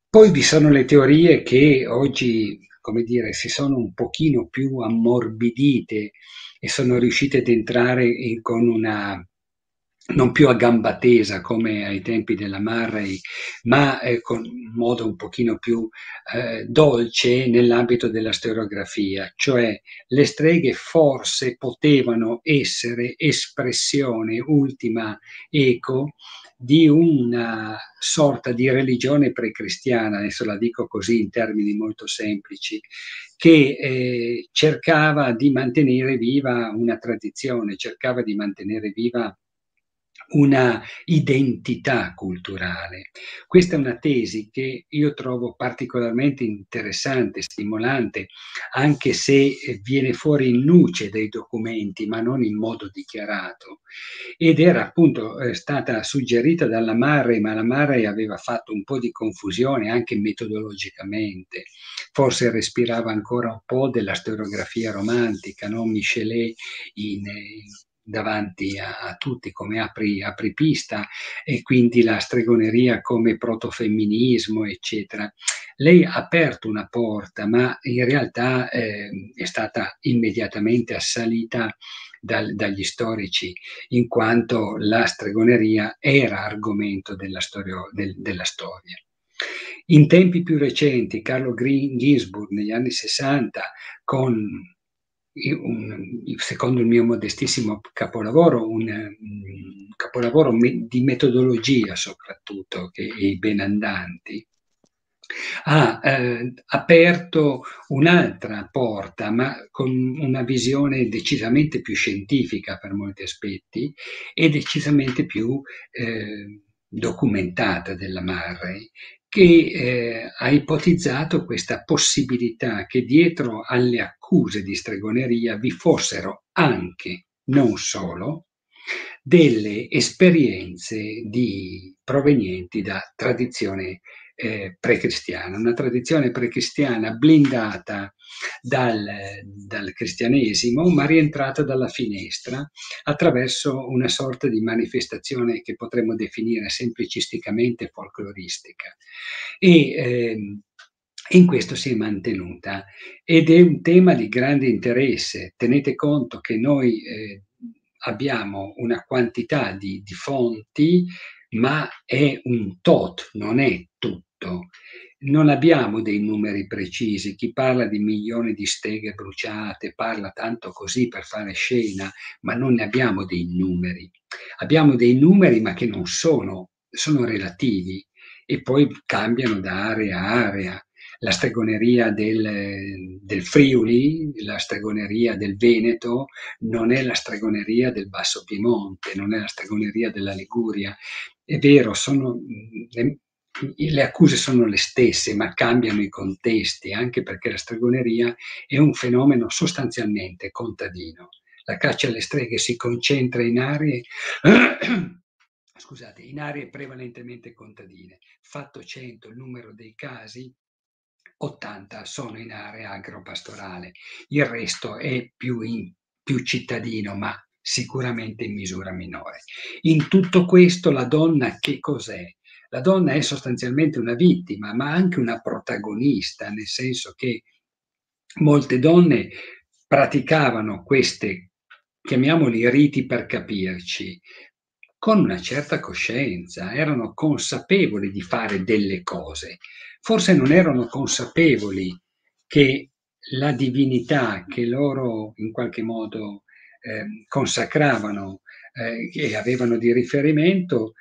Poi vi sono le teorie che oggi, come dire, si sono un pochino più ammorbidite e sono riuscite ad entrare in, con una non più a gamba tesa come ai tempi della Murray, ma eh, con un modo un pochino più eh, dolce nell'ambito della storiografia, cioè le streghe forse potevano essere espressione ultima eco di una sorta di religione precristiana, adesso la dico così in termini molto semplici, che eh, cercava di mantenere viva una tradizione, cercava di mantenere viva una identità culturale. Questa è una tesi che io trovo particolarmente interessante, stimolante, anche se viene fuori in luce dai documenti, ma non in modo dichiarato. Ed era appunto eh, stata suggerita dalla Murray, ma la Murray aveva fatto un po' di confusione anche metodologicamente. Forse respirava ancora un po' della storiografia romantica, no? Michelet in, in davanti a, tutti come apri, apripista e quindi la stregoneria come protofemminismo, eccetera. Lei ha aperto una porta, ma in realtà eh, è stata immediatamente assalita dal, dagli storici, in quanto la stregoneria era argomento della, storia, del, della storia. In tempi più recenti, Carlo Ginzburg negli anni 60, con un, secondo il mio modestissimo capolavoro, un, un capolavoro me, di metodologia soprattutto, che i benandanti, ha eh, aperto un'altra porta, ma con una visione decisamente più scientifica per molti aspetti e decisamente più eh, documentata della Marray, che eh, ha ipotizzato questa possibilità che dietro alle accuse di stregoneria vi fossero anche, non solo, delle esperienze di, provenienti da tradizione eh, precristiana, una tradizione precristiana blindata dal, dal, cristianesimo, ma rientrata dalla finestra attraverso una sorta di manifestazione che potremmo definire semplicisticamente folcloristica. E, eh, in questo si è mantenuta ed è un tema di grande interesse. Tenete conto che noi eh, abbiamo una quantità di, di fonti, ma è un tot, non è tutto. Non abbiamo dei numeri precisi, chi parla di milioni di steghe bruciate parla tanto così per fare scena, ma non ne abbiamo dei numeri. Abbiamo dei numeri ma che non sono, sono relativi e poi cambiano da area a area. La stregoneria del, del Friuli, la stregoneria del Veneto non è la stregoneria del Basso Piemonte, non è la stregoneria della Liguria. È vero, sono, le accuse sono le stesse, ma cambiano i contesti, anche perché la stregoneria è un fenomeno sostanzialmente contadino. La caccia alle streghe si concentra in aree, scusate, in aree prevalentemente contadine. Fatto 100 il numero dei casi, 80 sono in area agropastorale. Il resto è più, in, più cittadino, ma sicuramente in misura minore. In tutto questo la donna che cos'è? La donna è sostanzialmente una vittima, ma anche una protagonista, nel senso che molte donne praticavano queste, chiamiamoli riti per capirci, con una certa coscienza, erano consapevoli di fare delle cose, forse non erano consapevoli che la divinità che loro in qualche modo eh, consacravano eh, e avevano di riferimento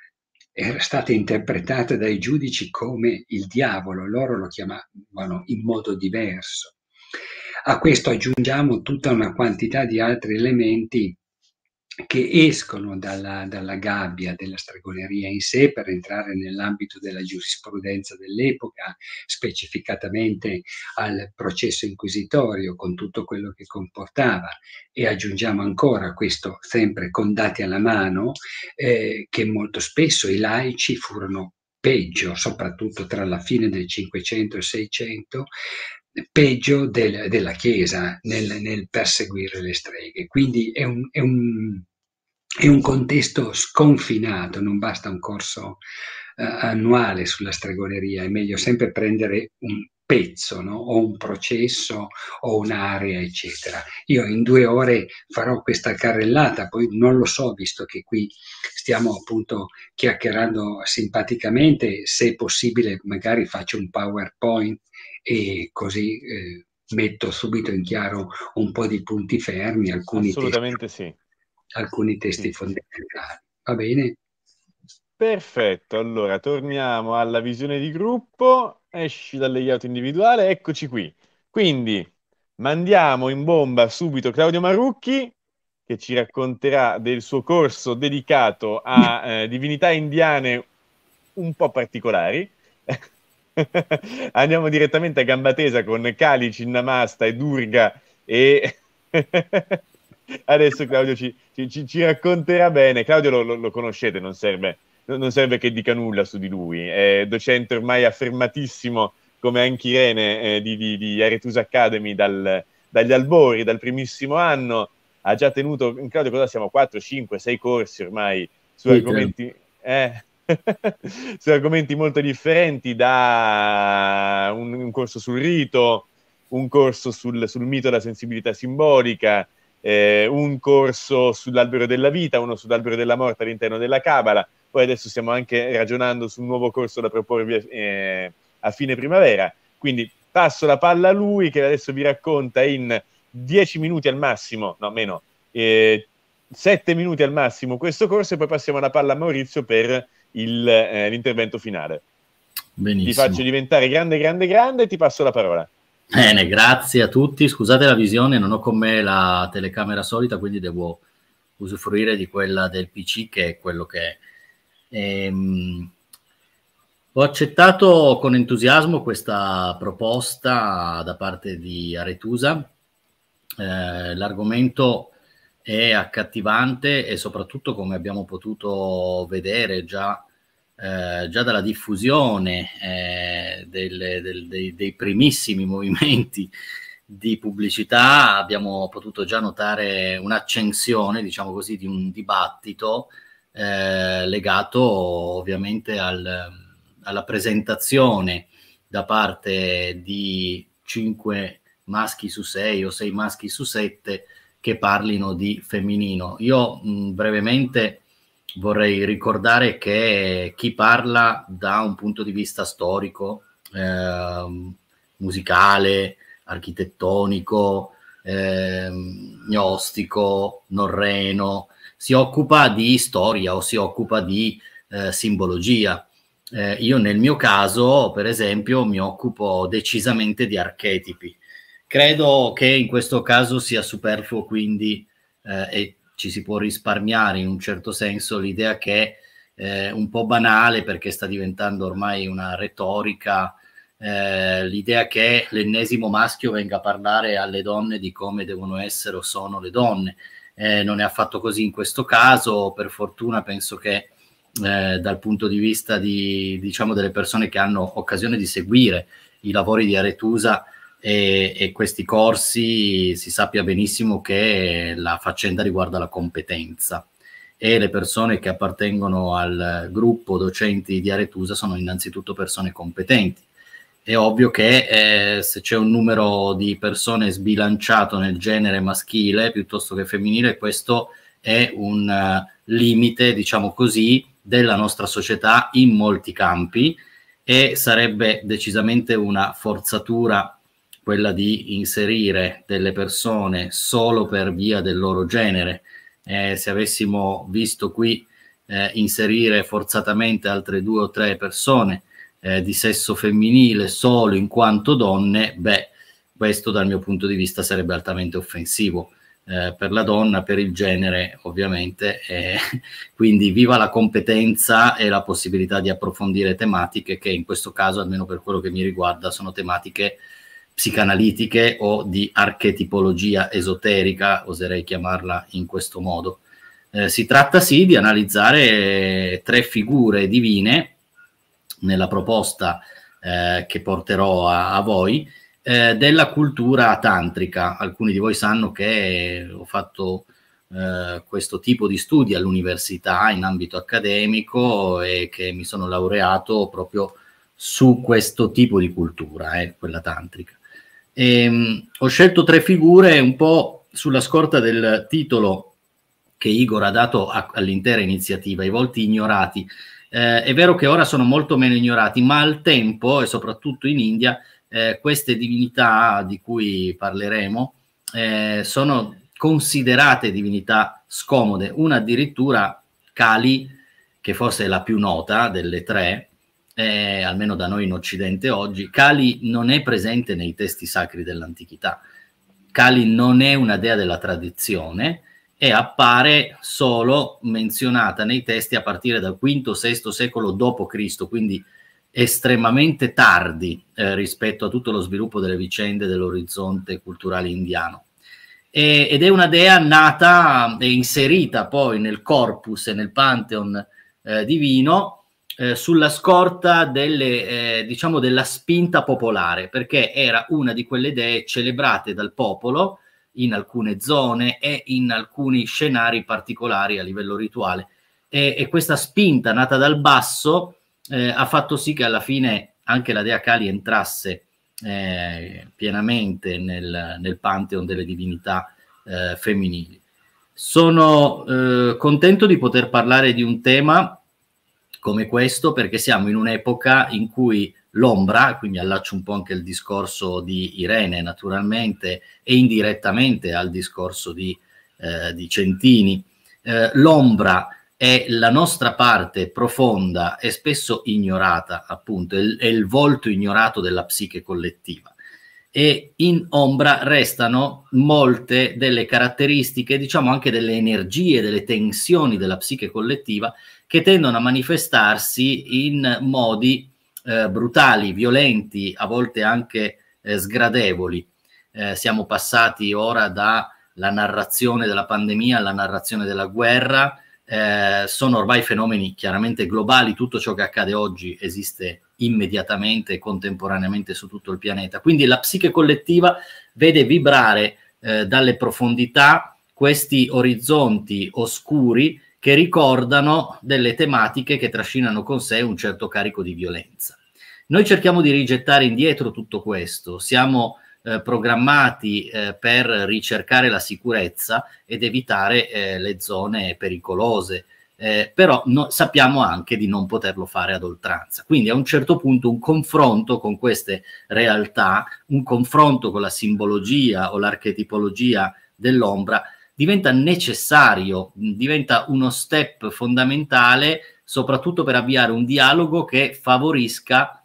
era stata interpretata dai giudici come il diavolo, loro lo chiamavano in modo diverso. A questo aggiungiamo tutta una quantità di altri elementi che escono dalla, dalla, gabbia della stregoneria in sé per entrare nell'ambito della giurisprudenza dell'epoca, specificatamente al processo inquisitorio con tutto quello che comportava. E aggiungiamo ancora questo sempre con dati alla mano eh, che molto spesso i laici furono peggio, soprattutto tra la fine del 500 e il 600, peggio del, della Chiesa nel, nel, perseguire le streghe. Quindi è un, è, un, è un, contesto sconfinato, non basta un corso uh, annuale sulla stregoneria, è meglio sempre prendere un pezzo no? o un processo o un'area, eccetera. Io in due ore farò questa carrellata, poi non lo so, visto che qui stiamo appunto chiacchierando simpaticamente, se possibile magari faccio un PowerPoint e così eh, metto subito in chiaro un po' di punti fermi, alcuni Assolutamente testi, sì. Alcuni testi sì, fondamentali. Va bene? Perfetto, allora torniamo alla visione di gruppo, esci dal layout individuale, eccoci qui. Quindi mandiamo in bomba subito Claudio Marucchi che ci racconterà del suo corso dedicato a eh, divinità indiane un po' particolari. Andiamo direttamente a gamba tesa con Kali, Cinnamasta e Durga e adesso Claudio ci, ci, ci, racconterà bene. Claudio lo, lo, lo conoscete, non serve, non serve, che dica nulla su di lui, è docente ormai affermatissimo come anche Irene eh, di, di, di, Aretus Academy dal, dagli albori, dal primissimo anno. Ha già tenuto, Claudio cosa siamo, 4, 5, 6 corsi ormai su sì, argomenti... Eh, su argomenti molto differenti, da un, un corso sul rito, un corso sul, sul mito della sensibilità simbolica, eh, un corso sull'albero della vita, uno sull'albero della morte all'interno della Cabala. Poi adesso stiamo anche ragionando su un nuovo corso da proporvi eh, a fine primavera. Quindi passo la palla a lui che adesso vi racconta in 10 minuti al massimo, no meno, eh, 7 minuti al massimo questo corso e poi passiamo la palla a Maurizio per il, eh, l'intervento finale. Benissimo. Ti faccio diventare grande, grande, grande e ti passo la parola. Bene, grazie a tutti. Scusate la visione, non ho con me la telecamera solita, quindi devo usufruire di quella del PC che è quello che è. Ehm, ho accettato con entusiasmo questa proposta da parte di Aretusa. Eh, l'argomento è accattivante e soprattutto come abbiamo potuto vedere già, eh, già dalla diffusione eh, del, del, dei, dei, primissimi movimenti di pubblicità abbiamo potuto già notare un'accensione, diciamo così, di un dibattito eh, legato ovviamente al, alla presentazione da parte di cinque maschi su sei o sei maschi su sette che parlino di femminino. Io mh, brevemente vorrei ricordare che chi parla da un punto di vista storico, eh, musicale, architettonico, eh, gnostico, norreno, si occupa di storia o si occupa di eh, simbologia eh, io nel mio caso, per esempio, mi occupo decisamente di archetipi. Credo che in questo caso sia superfluo quindi eh, e ci si può risparmiare in un certo senso l'idea che è un po' banale perché sta diventando ormai una retorica eh, l'idea che l'ennesimo maschio venga a parlare alle donne di come devono essere o sono le donne. Eh, non è affatto così in questo caso, per fortuna penso che eh, dal punto di vista di, diciamo, delle persone che hanno occasione di seguire i lavori di Aretusa e, e, questi corsi si sappia benissimo che la faccenda riguarda la competenza e le persone che appartengono al gruppo docenti di Aretusa sono innanzitutto persone competenti. È ovvio che eh, se c'è un numero di persone sbilanciato nel genere maschile piuttosto che femminile, questo è un uh, limite, diciamo così, della nostra società in molti campi e sarebbe decisamente una forzatura quella di inserire delle persone solo per via del loro genere. Eh, se avessimo visto qui eh, inserire forzatamente altre due o tre persone eh, di sesso femminile solo in quanto donne, beh, questo dal mio punto di vista sarebbe altamente offensivo eh, per la donna, per il genere ovviamente. Eh, quindi viva la competenza e la possibilità di approfondire tematiche che in questo caso, almeno per quello che mi riguarda, sono tematiche psicanalitiche o di archetipologia esoterica, oserei chiamarla in questo modo. Eh, si tratta sì di analizzare tre figure divine nella proposta eh, che porterò a, a voi, eh, della cultura tantrica. Alcuni di voi sanno che ho fatto eh, questo tipo di studi all'università in ambito accademico e che mi sono laureato proprio su questo tipo di cultura, eh, quella tantrica. E, ehm, mh, ho scelto tre figure un po' sulla scorta del titolo che Igor ha dato all'intera iniziativa, i volti ignorati. Eh, è vero che ora sono molto meno ignorati, ma al tempo, e soprattutto in India, eh, queste divinità di cui parleremo eh, sono considerate divinità scomode, una addirittura Kali, che forse è la più nota delle tre, eh, almeno da noi in Occidente oggi, Kali non è presente nei testi sacri dell'antichità. Kali non è una dea della tradizione e appare solo menzionata nei testi a partire dal V-VI secolo d.C., quindi estremamente tardi eh, rispetto a tutto lo sviluppo delle vicende dell'orizzonte culturale indiano. E, ed è una dea nata e inserita poi nel corpus e nel pantheon eh, divino eh, sulla scorta delle, eh, diciamo della spinta popolare, perché era una di quelle dee celebrate dal popolo in alcune zone e in alcuni scenari particolari a livello rituale. E, e questa spinta nata dal basso eh, ha fatto sì che alla fine anche la dea Kali entrasse eh, pienamente nel, nel, pantheon delle divinità eh, femminili. Sono eh, contento di poter parlare di un tema come questo perché siamo in un'epoca in cui l'ombra, quindi allaccio un po' anche il discorso di Irene naturalmente e indirettamente al discorso di, eh, di Centini, eh, l'ombra è la nostra parte profonda e spesso ignorata, appunto, è il, è il volto ignorato della psiche collettiva. E in ombra restano molte delle caratteristiche, diciamo anche delle energie, delle tensioni della psiche collettiva che tendono a manifestarsi in modi eh, brutali, violenti, a volte anche eh, sgradevoli. Eh, siamo passati ora dalla narrazione della pandemia alla narrazione della guerra, eh, sono ormai fenomeni chiaramente globali, tutto ciò che accade oggi esiste immediatamente e contemporaneamente su tutto il pianeta. Quindi la psiche collettiva vede vibrare eh, dalle profondità questi orizzonti oscuri che ricordano delle tematiche che trascinano con sé un certo carico di violenza. Noi cerchiamo di rigettare indietro tutto questo, siamo eh, programmati eh, per ricercare la sicurezza ed evitare eh, le zone pericolose, eh, però no, sappiamo anche di non poterlo fare ad oltranza. Quindi a un certo punto un confronto con queste realtà, un confronto con la simbologia o l'archetipologia dell'ombra diventa necessario, diventa uno step fondamentale soprattutto per avviare un dialogo che favorisca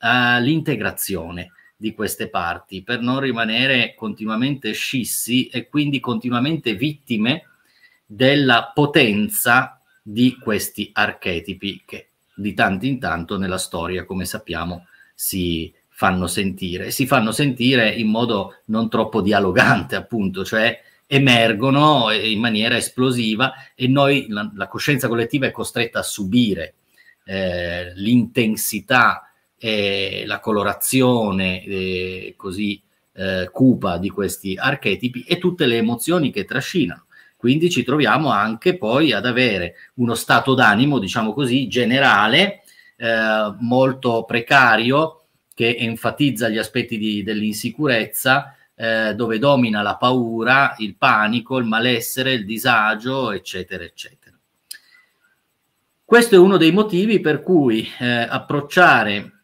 uh, l'integrazione di queste parti, per non rimanere continuamente scissi e quindi continuamente vittime della potenza di questi archetipi che di tanto in tanto nella storia, come sappiamo, si fanno sentire. Si fanno sentire in modo non troppo dialogante, appunto, cioè emergono in maniera esplosiva e noi, la, la coscienza collettiva è costretta a subire eh, l'intensità e la colorazione eh, così eh, cupa di questi archetipi e tutte le emozioni che trascinano. Quindi ci troviamo anche poi ad avere uno stato d'animo, diciamo così, generale, eh, molto precario, che enfatizza gli aspetti di, dell'insicurezza, eh, dove domina la paura, il panico, il malessere, il disagio, eccetera, eccetera. Questo è uno dei motivi per cui eh, approcciare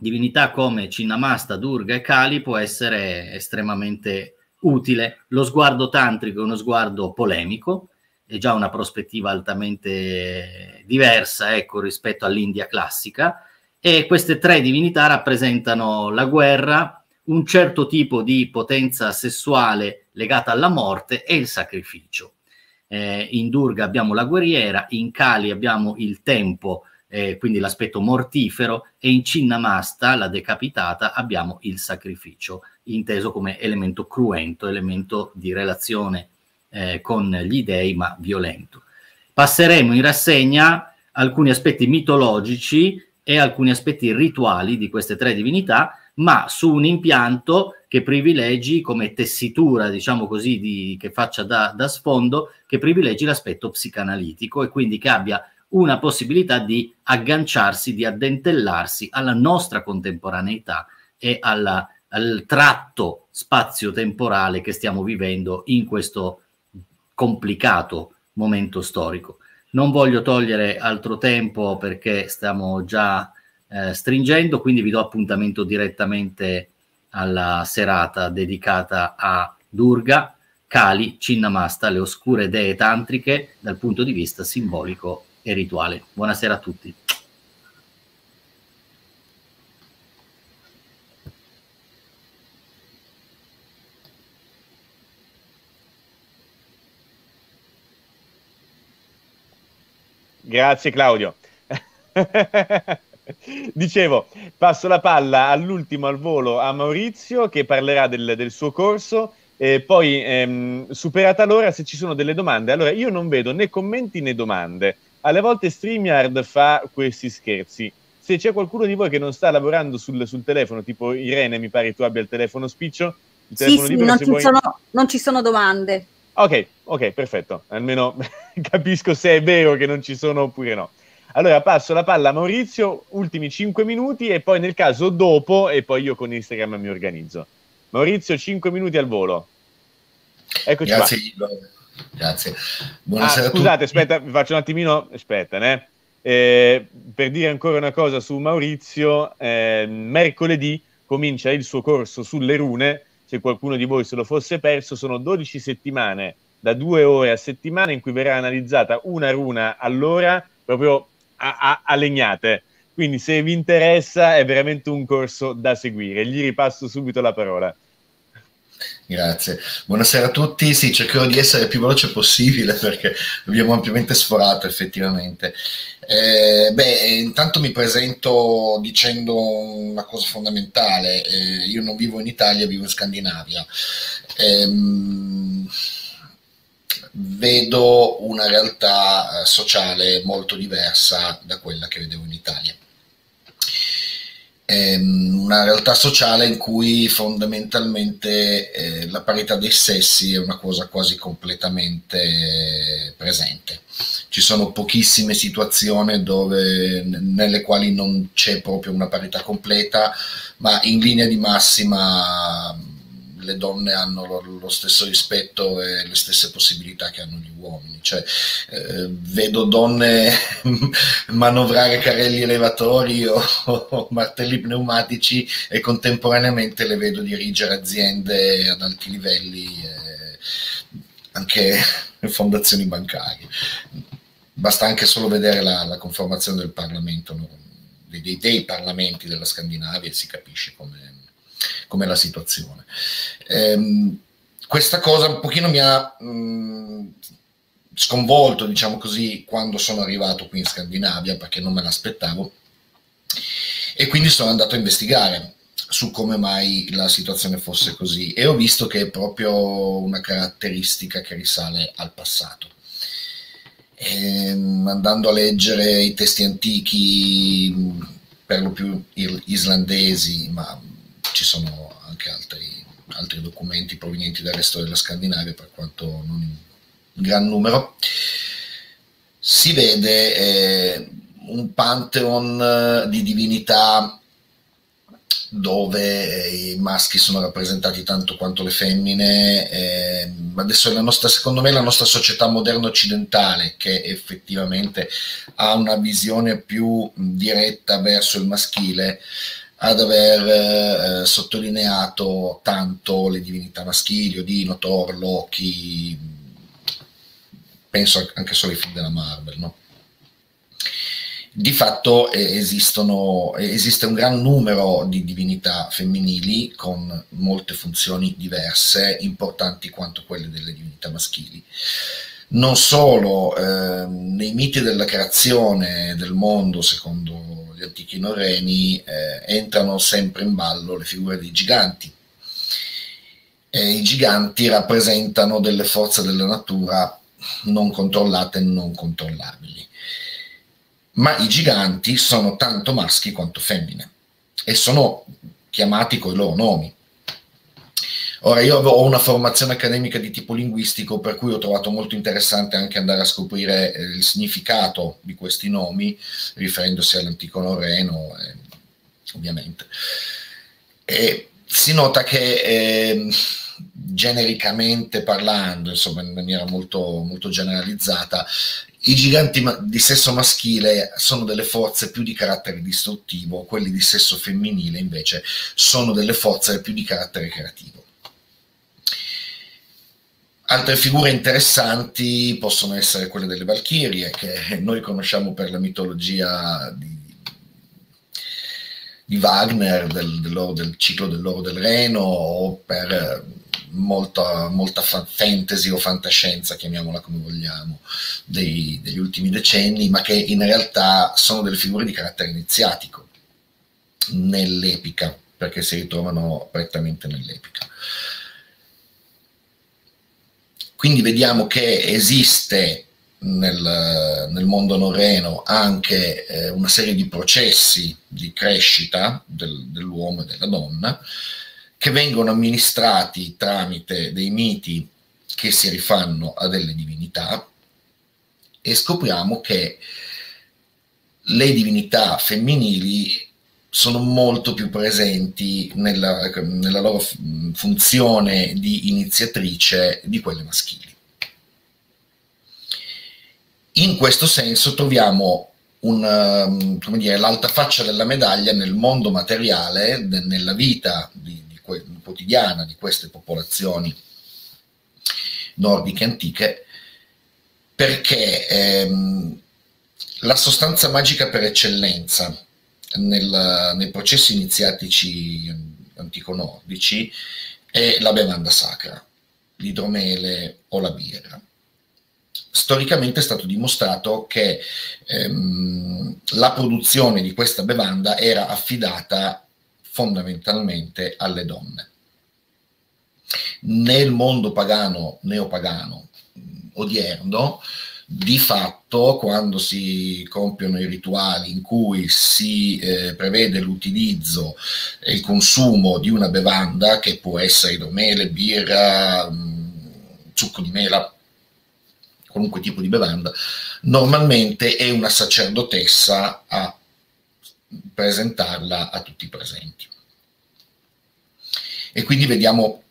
divinità come Cinnamasta, Durga e Kali può essere estremamente utile. Lo sguardo tantrico è uno sguardo polemico, è già una prospettiva altamente diversa ecco, rispetto all'India classica e queste tre divinità rappresentano la guerra, un certo tipo di potenza sessuale legata alla morte e il sacrificio. Eh, in Durga abbiamo la guerriera, in Kali abbiamo il tempo, eh, quindi l'aspetto mortifero, e in Cinnamasta, la decapitata, abbiamo il sacrificio, inteso come elemento cruento, elemento di relazione eh, con gli dei, ma violento. Passeremo in rassegna alcuni aspetti mitologici e alcuni aspetti rituali di queste tre divinità, ma su un impianto che privilegi come tessitura, diciamo così, di, che faccia da, da sfondo, che privilegi l'aspetto psicanalitico e quindi che abbia una possibilità di agganciarsi, di addentellarsi alla nostra contemporaneità e alla, al tratto spazio-temporale che stiamo vivendo in questo complicato momento storico. Non voglio togliere altro tempo perché stiamo già eh, stringendo, quindi vi do appuntamento direttamente alla serata dedicata a Durga, Kali, Cinnamasta, le oscure dee tantriche dal punto di vista simbolico e rituale. Buonasera a tutti. Grazie Claudio. Dicevo, passo la palla all'ultimo al volo a Maurizio che parlerà del, del suo corso. E poi, ehm, superata l'ora, se ci sono delle domande. Allora, io non vedo né commenti né domande. Alle volte StreamYard fa questi scherzi. Se c'è qualcuno di voi che non sta lavorando sul, sul telefono, tipo Irene, mi pare tu abbia il telefono spiccio. Il telefono sì, sì, non ci, vuoi... sono, non ci sono domande. Ok, ok, perfetto. Almeno capisco se è vero che non ci sono oppure no. Allora passo la palla a Maurizio, ultimi 5 minuti e poi nel caso dopo e poi io con Instagram mi organizzo. Maurizio, 5 minuti al volo. Eccoci Grazie, qua. Grazie. Buonasera ah, scusate, aspetta, vi faccio un attimino, aspetta, né? Eh, per dire ancora una cosa su Maurizio, eh, mercoledì comincia il suo corso sulle rune, se qualcuno di voi se lo fosse perso, sono 12 settimane da due ore a settimana in cui verrà analizzata una runa all'ora proprio a, a, a legnate. Quindi se vi interessa è veramente un corso da seguire. Gli ripasso subito la parola. Grazie. Buonasera a tutti. Sì, cercherò di essere il più veloce possibile perché abbiamo ampiamente sforato effettivamente. Eh, beh, intanto mi presento dicendo una cosa fondamentale. Eh, io non vivo in Italia, vivo in Scandinavia. Eh, vedo una realtà eh, sociale molto diversa da quella che vedevo in Italia una realtà sociale in cui fondamentalmente eh, la parità dei sessi è una cosa quasi completamente presente. Ci sono pochissime situazioni dove, nelle quali non c'è proprio una parità completa, ma in linea di massima le donne hanno lo, lo, stesso rispetto e le stesse possibilità che hanno gli uomini. Cioè, eh, vedo donne manovrare carrelli elevatori o, o, martelli pneumatici e contemporaneamente le vedo dirigere aziende ad alti livelli, eh, anche fondazioni bancarie. Basta anche solo vedere la, la conformazione del Parlamento, no? dei, dei, parlamenti della Scandinavia e si capisce come com'è la situazione. Ehm, questa cosa un pochino mi ha mh, mm, sconvolto, diciamo così, quando sono arrivato qui in Scandinavia, perché non me l'aspettavo, e quindi sono andato a investigare su come mai la situazione fosse così e ho visto che è proprio una caratteristica che risale al passato. E, ehm, andando a leggere i testi antichi, per lo più islandesi, ma ci sono anche altri, altri documenti provenienti dal resto della Scandinavia, per quanto non in gran numero, si vede eh, un pantheon eh, di divinità dove i maschi sono rappresentati tanto quanto le femmine. Eh, adesso nostra, secondo me la nostra società moderna occidentale, che effettivamente ha una visione più diretta verso il maschile, ad aver eh, sottolineato tanto le divinità maschili, Odino, Thor, Loki, penso anche solo ai film della Marvel, no? Di fatto eh, esistono, esiste un gran numero di divinità femminili con molte funzioni diverse, importanti quanto quelle delle divinità maschili non solo eh, nei miti della creazione del mondo, secondo gli antichi norreni, eh, entrano sempre in ballo le figure dei giganti. E I giganti rappresentano delle forze della natura non controllate e non controllabili. Ma i giganti sono tanto maschi quanto femmine e sono chiamati con i loro nomi. Ora, io ho una formazione accademica di tipo linguistico, per cui ho trovato molto interessante anche andare a scoprire eh, il significato di questi nomi, riferendosi all'antico norreno, eh, ovviamente. E si nota che eh, genericamente parlando, insomma in maniera molto, molto generalizzata, i giganti di sesso maschile sono delle forze più di carattere distruttivo, quelli di sesso femminile invece sono delle forze più di carattere creativo. Altre figure interessanti possono essere quelle delle Valchirie, che noi conosciamo per la mitologia di, di Wagner, del, del, del, ciclo dell'oro del Reno, o per molta, molta fantasy o fantascienza, chiamiamola come vogliamo, dei, degli ultimi decenni, ma che in realtà sono delle figure di carattere iniziatico nell'epica, perché si ritrovano prettamente nell'epica. Quindi vediamo che esiste nel, nel mondo norreno anche eh, una serie di processi di crescita del, dell'uomo e della donna che vengono amministrati tramite dei miti che si rifanno a delle divinità. E scopriamo che le divinità femminili sono molto più presenti nella, nella loro funzione di iniziatrice di quelle maschili. In questo senso troviamo un, um, dire, l'alta faccia della medaglia nel mondo materiale, nella vita di, di que- quotidiana di queste popolazioni nordiche antiche, perché ehm, la sostanza magica per eccellenza nel, nei processi iniziatici antico-nordici è la bevanda sacra, l'idromele o la birra. Storicamente è stato dimostrato che ehm, la produzione di questa bevanda era affidata fondamentalmente alle donne. Nel mondo pagano, neopagano, odierno, di fatto quando si compiono i rituali in cui si eh, prevede l'utilizzo e il consumo di una bevanda che può essere idromele, birra, mh, succo di mela, qualunque tipo di bevanda, normalmente è una sacerdotessa a presentarla a tutti i presenti. E quindi vediamo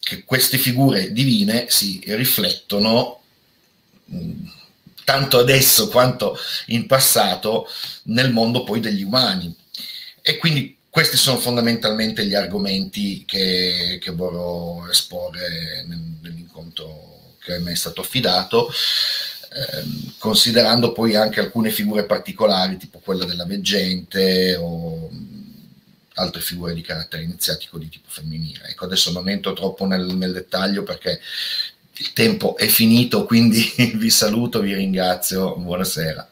che queste figure divine si riflettono tanto adesso quanto in passato nel mondo poi degli umani. E quindi questi sono fondamentalmente gli argomenti che, che vorrò esporre nell'incontro che mi è stato affidato, eh, considerando poi anche alcune figure particolari, tipo quella della veggente o altre figure di carattere iniziatico di tipo femminile. Ecco, adesso non entro troppo nel, nel dettaglio perché il tempo è finito, quindi vi saluto, vi ringrazio, buonasera.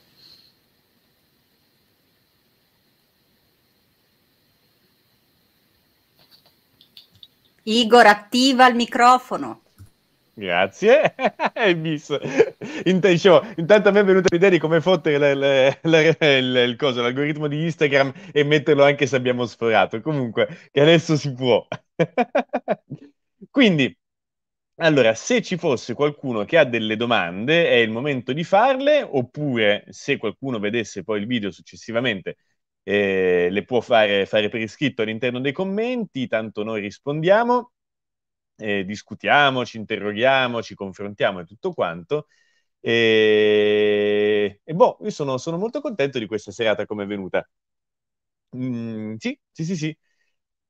Igor, attiva il microfono. Grazie, Dicevo, intanto a me è venuto l'idea di come fottere le, le, le, il, il coso, l'algoritmo di Instagram e metterlo anche se abbiamo sforato. Comunque, che adesso si può. Quindi, allora, se ci fosse qualcuno che ha delle domande, è il momento di farle, oppure se qualcuno vedesse poi il video successivamente, eh, le può fare, fare, per iscritto all'interno dei commenti, tanto noi rispondiamo, eh, discutiamo, ci interroghiamo, ci confrontiamo e tutto quanto. E, e boh, io sono, sono, molto contento di questa serata come è venuta. Mm, sì, sì, sì, sì.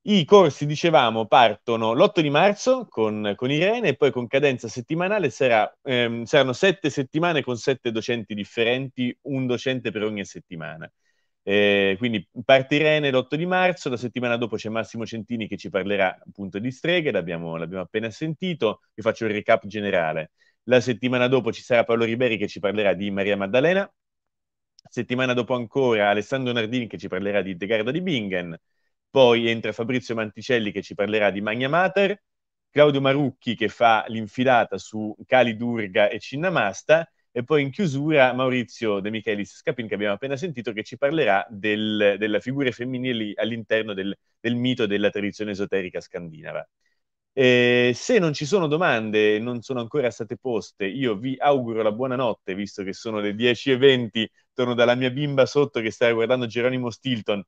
I corsi, dicevamo, partono l'8 di marzo con, con Irene e poi con cadenza settimanale sarà, ehm, saranno sette settimane con sette docenti differenti, un docente per ogni settimana. Eh, quindi parte Irene l'8 di marzo, la settimana dopo c'è Massimo Centini che ci parlerà appunto di streghe, l'abbiamo, l'abbiamo appena sentito, vi faccio il recap generale. La settimana dopo ci sarà Paolo Riberi che ci parlerà di Maria Maddalena, settimana dopo ancora Alessandro Nardini che ci parlerà di De Garda di Bingen, poi entra Fabrizio Manticelli che ci parlerà di Magna Mater, Claudio Marucchi che fa l'infilata su Cali Durga e Cinnamasta e poi in chiusura Maurizio De Michelis Scapin che abbiamo appena sentito che ci parlerà del, delle figure femminili all'interno del, del, mito della tradizione esoterica scandinava. E se non ci sono domande non sono ancora state poste, io vi auguro la buonanotte, visto che sono le 10.20, torno dalla mia bimba sotto che sta guardando Geronimo Stilton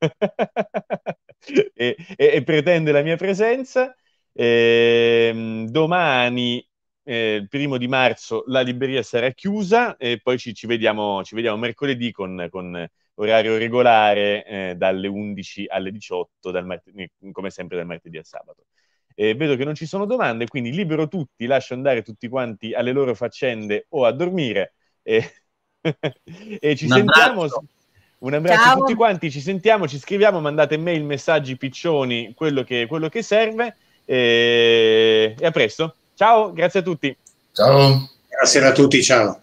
e, e, e, pretende la mia presenza. Eh, domani, eh, primo di marzo, la libreria sarà chiusa e poi ci, ci, vediamo, ci vediamo, mercoledì con, con orario regolare eh, dalle 11 alle 18, martedì, come sempre dal martedì al sabato. Eh, vedo che non ci sono domande, quindi libero tutti, lascio andare tutti quanti alle loro faccende o a dormire. e ci Un sentiamo. Abbraccio un abbraccio Ciao. a tutti quanti, ci sentiamo, ci scriviamo, mandate mail, messaggi, piccioni, quello che, quello che serve e, e a presto. Ciao, grazie a tutti. Ciao. Buonasera a tutti, ciao.